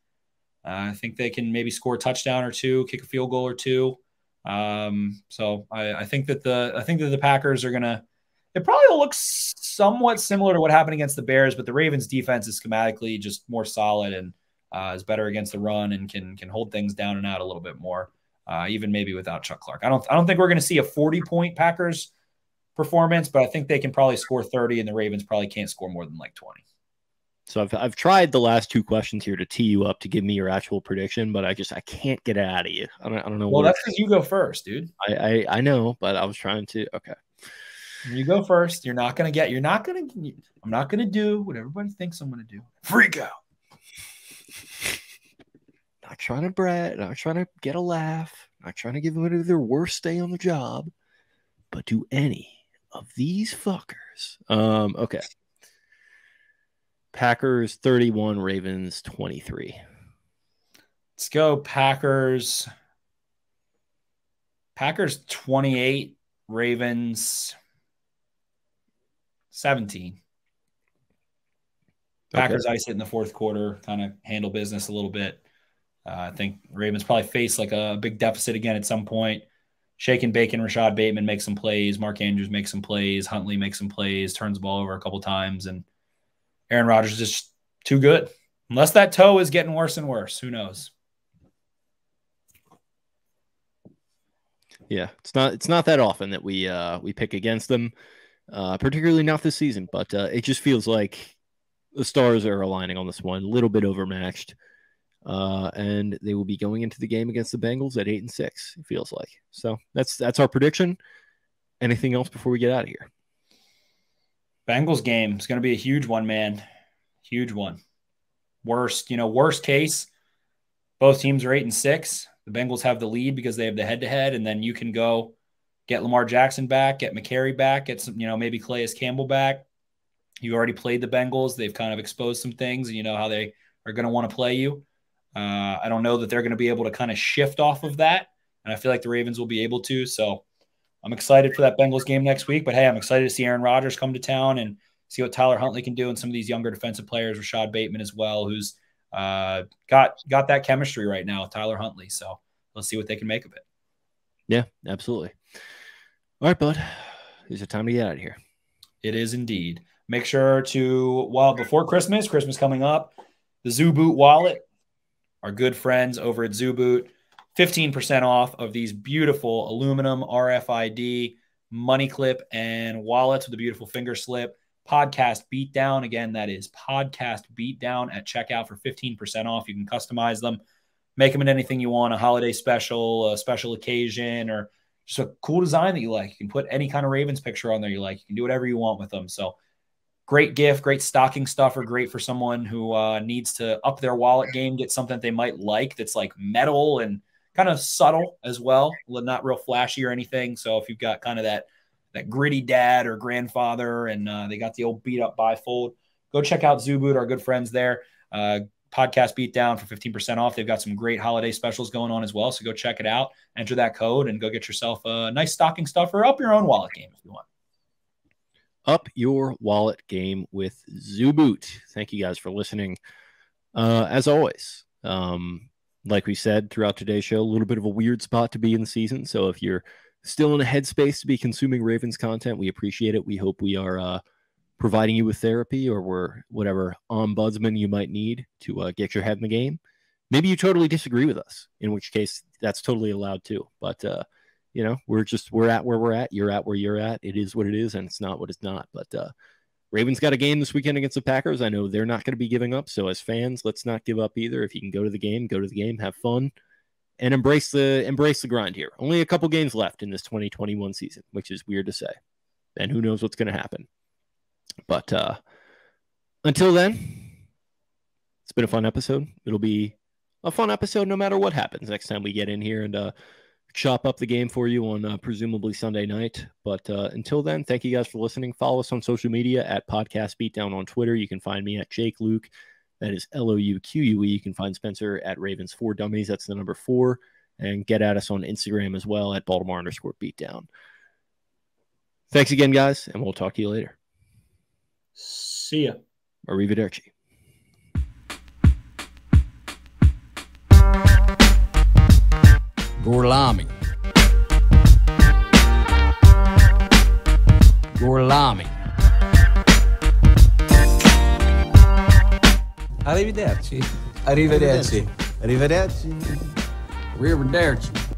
Speaker 5: Uh, I think they can maybe score a touchdown or two, kick a field goal or two. Um, so I, I, think that the I think that the Packers are gonna. It probably looks somewhat similar to what happened against the Bears, but the Ravens' defense is schematically just more solid and uh, is better against the run and can can hold things down and out a little bit more, uh, even maybe without Chuck Clark. I don't I don't think we're going to see a 40 point Packers performance, but I think they can probably score 30, and the Ravens probably can't score more than like 20.
Speaker 4: So I've I've tried the last two questions here to tee you up to give me your actual prediction, but I just I can't get it out of you. I don't I don't know.
Speaker 5: Well, that's because you go first, dude.
Speaker 4: I, I I know, but I was trying to. Okay.
Speaker 5: You go first. You're not gonna get. You're not gonna. I'm not gonna do what everybody thinks I'm gonna do. Freak out.
Speaker 4: Not trying to brag. Not trying to get a laugh. Not trying to give them their worst day on the job. But do any of these fuckers? Um. Okay. Packers 31, Ravens 23.
Speaker 5: Let's go Packers. Packers 28, Ravens 17. Packers okay. ice it in the fourth quarter, kind of handle business a little bit. Uh, I think Ravens probably face like a big deficit again at some point. Shaking Bacon, Rashod Bateman makes some plays. Mark Andrews makes some plays. Huntley makes some plays, turns the ball over a couple times. And Aaron Rodgers is just too good. Unless that toe is getting worse and worse, who knows?
Speaker 4: Yeah, it's not it's not that often that we uh we pick against them, uh, particularly not this season. But uh, it just feels like the stars are aligning on this one, a little bit overmatched, uh, and they will be going into the game against the Bengals at eight and six. It feels like so. That's that's our prediction. Anything else before we get out of here?
Speaker 5: Bengals game is going to be a huge one, man. Huge one. Worst, you know, worst case, both teams are eight and six. The Bengals have the lead because they have the head to head, and then you can go get Lamar Jackson back, get McCary back, get some, you know, maybe Calais Campbell back. You already played the Bengals. They've kind of exposed some things, and you know how they are going to want to play you. Uh, I don't know that they're going to be able to kind of shift off of that, and I feel like the Ravens will be able to. So I'm excited for that Bengals game next week. But hey, I'm excited to see Aaron Rodgers come to town and see what Tyler Huntley can do and some of these younger defensive players, Rashod Bateman as well, who's uh, got got that chemistry right now with Tyler Huntley. So let's see what they can make of it.
Speaker 4: Yeah, absolutely. All right, bud. Is it time to get out of here?
Speaker 5: It is indeed. Make sure to well before Christmas, Christmas coming up, the Zoo Boot wallet, our good friends over at Zoo Boot 15% off of these beautiful aluminum RFID money clip and wallets with a beautiful finger slip. Podcast Beatdown. Again, that is Podcast Beatdown at checkout for 15% off. You can customize them, make them in anything you want a holiday special, a special occasion, or just a cool design that you like. You can put any kind of Ravens picture on there you like. You can do whatever you want with them. So, great gift, great stocking stuffer, great for someone who uh, needs to up their wallet game, get something that they might like that's like metal and kind of subtle as well, not real flashy or anything. So if you've got kind of that that gritty dad or grandfather, and uh, they got the old beat up bifold, go check out Zooboot, our good friends there. Uh, podcast beat down for 15% off. They've got some great holiday specials going on as well. So go check it out, enter that code, and go get yourself a nice stocking stuffer up your own wallet game if you want.
Speaker 4: Up your wallet game with Zooboot. Thank you guys for listening. Uh, as always, um, like we said throughout today's show, a little bit of a weird spot to be in the season. So if you're still in a headspace to be consuming Ravens content, we appreciate it. We hope we are uh, providing you with therapy or we're whatever ombudsman you might need to uh, get your head in the game. maybe you totally disagree with us, in which case that's totally allowed too. But uh, you know, we're just we're at where we're at. You're at where you're at. It is what it is, and it's not what it's not. But uh, Ravens got a game this weekend against the Packers. I know they're not going to be giving up. So as fans, let's not give up either. If you can go to the game, go to the game, have fun, and embrace the embrace the grind here. Only a couple games left in this 2021 season, which is weird to say. And who knows what's going to happen. But uh, until then, it's been a fun episode. It'll be a fun episode no matter what happens next time we get in here and uh, chop up the game for you on uh, presumably Sunday night. But uh, until then, thank you guys for listening. Follow us on social media at Podcast Beatdown on Twitter. You can find me at Jake Louque. That is L O U Q U E. You can find Spencer at Ravens Four Dummies. That's the number four. And get at us on Instagram as well at Baltimore underscore Beatdown. Thanks again, guys, and we'll talk to you later.
Speaker 5: See ya.
Speaker 4: Arrivederci.
Speaker 6: Gorlami. Gorlami.
Speaker 7: Arrivederci.
Speaker 3: Arrivederci. Arrivederci.
Speaker 6: Arrivederci.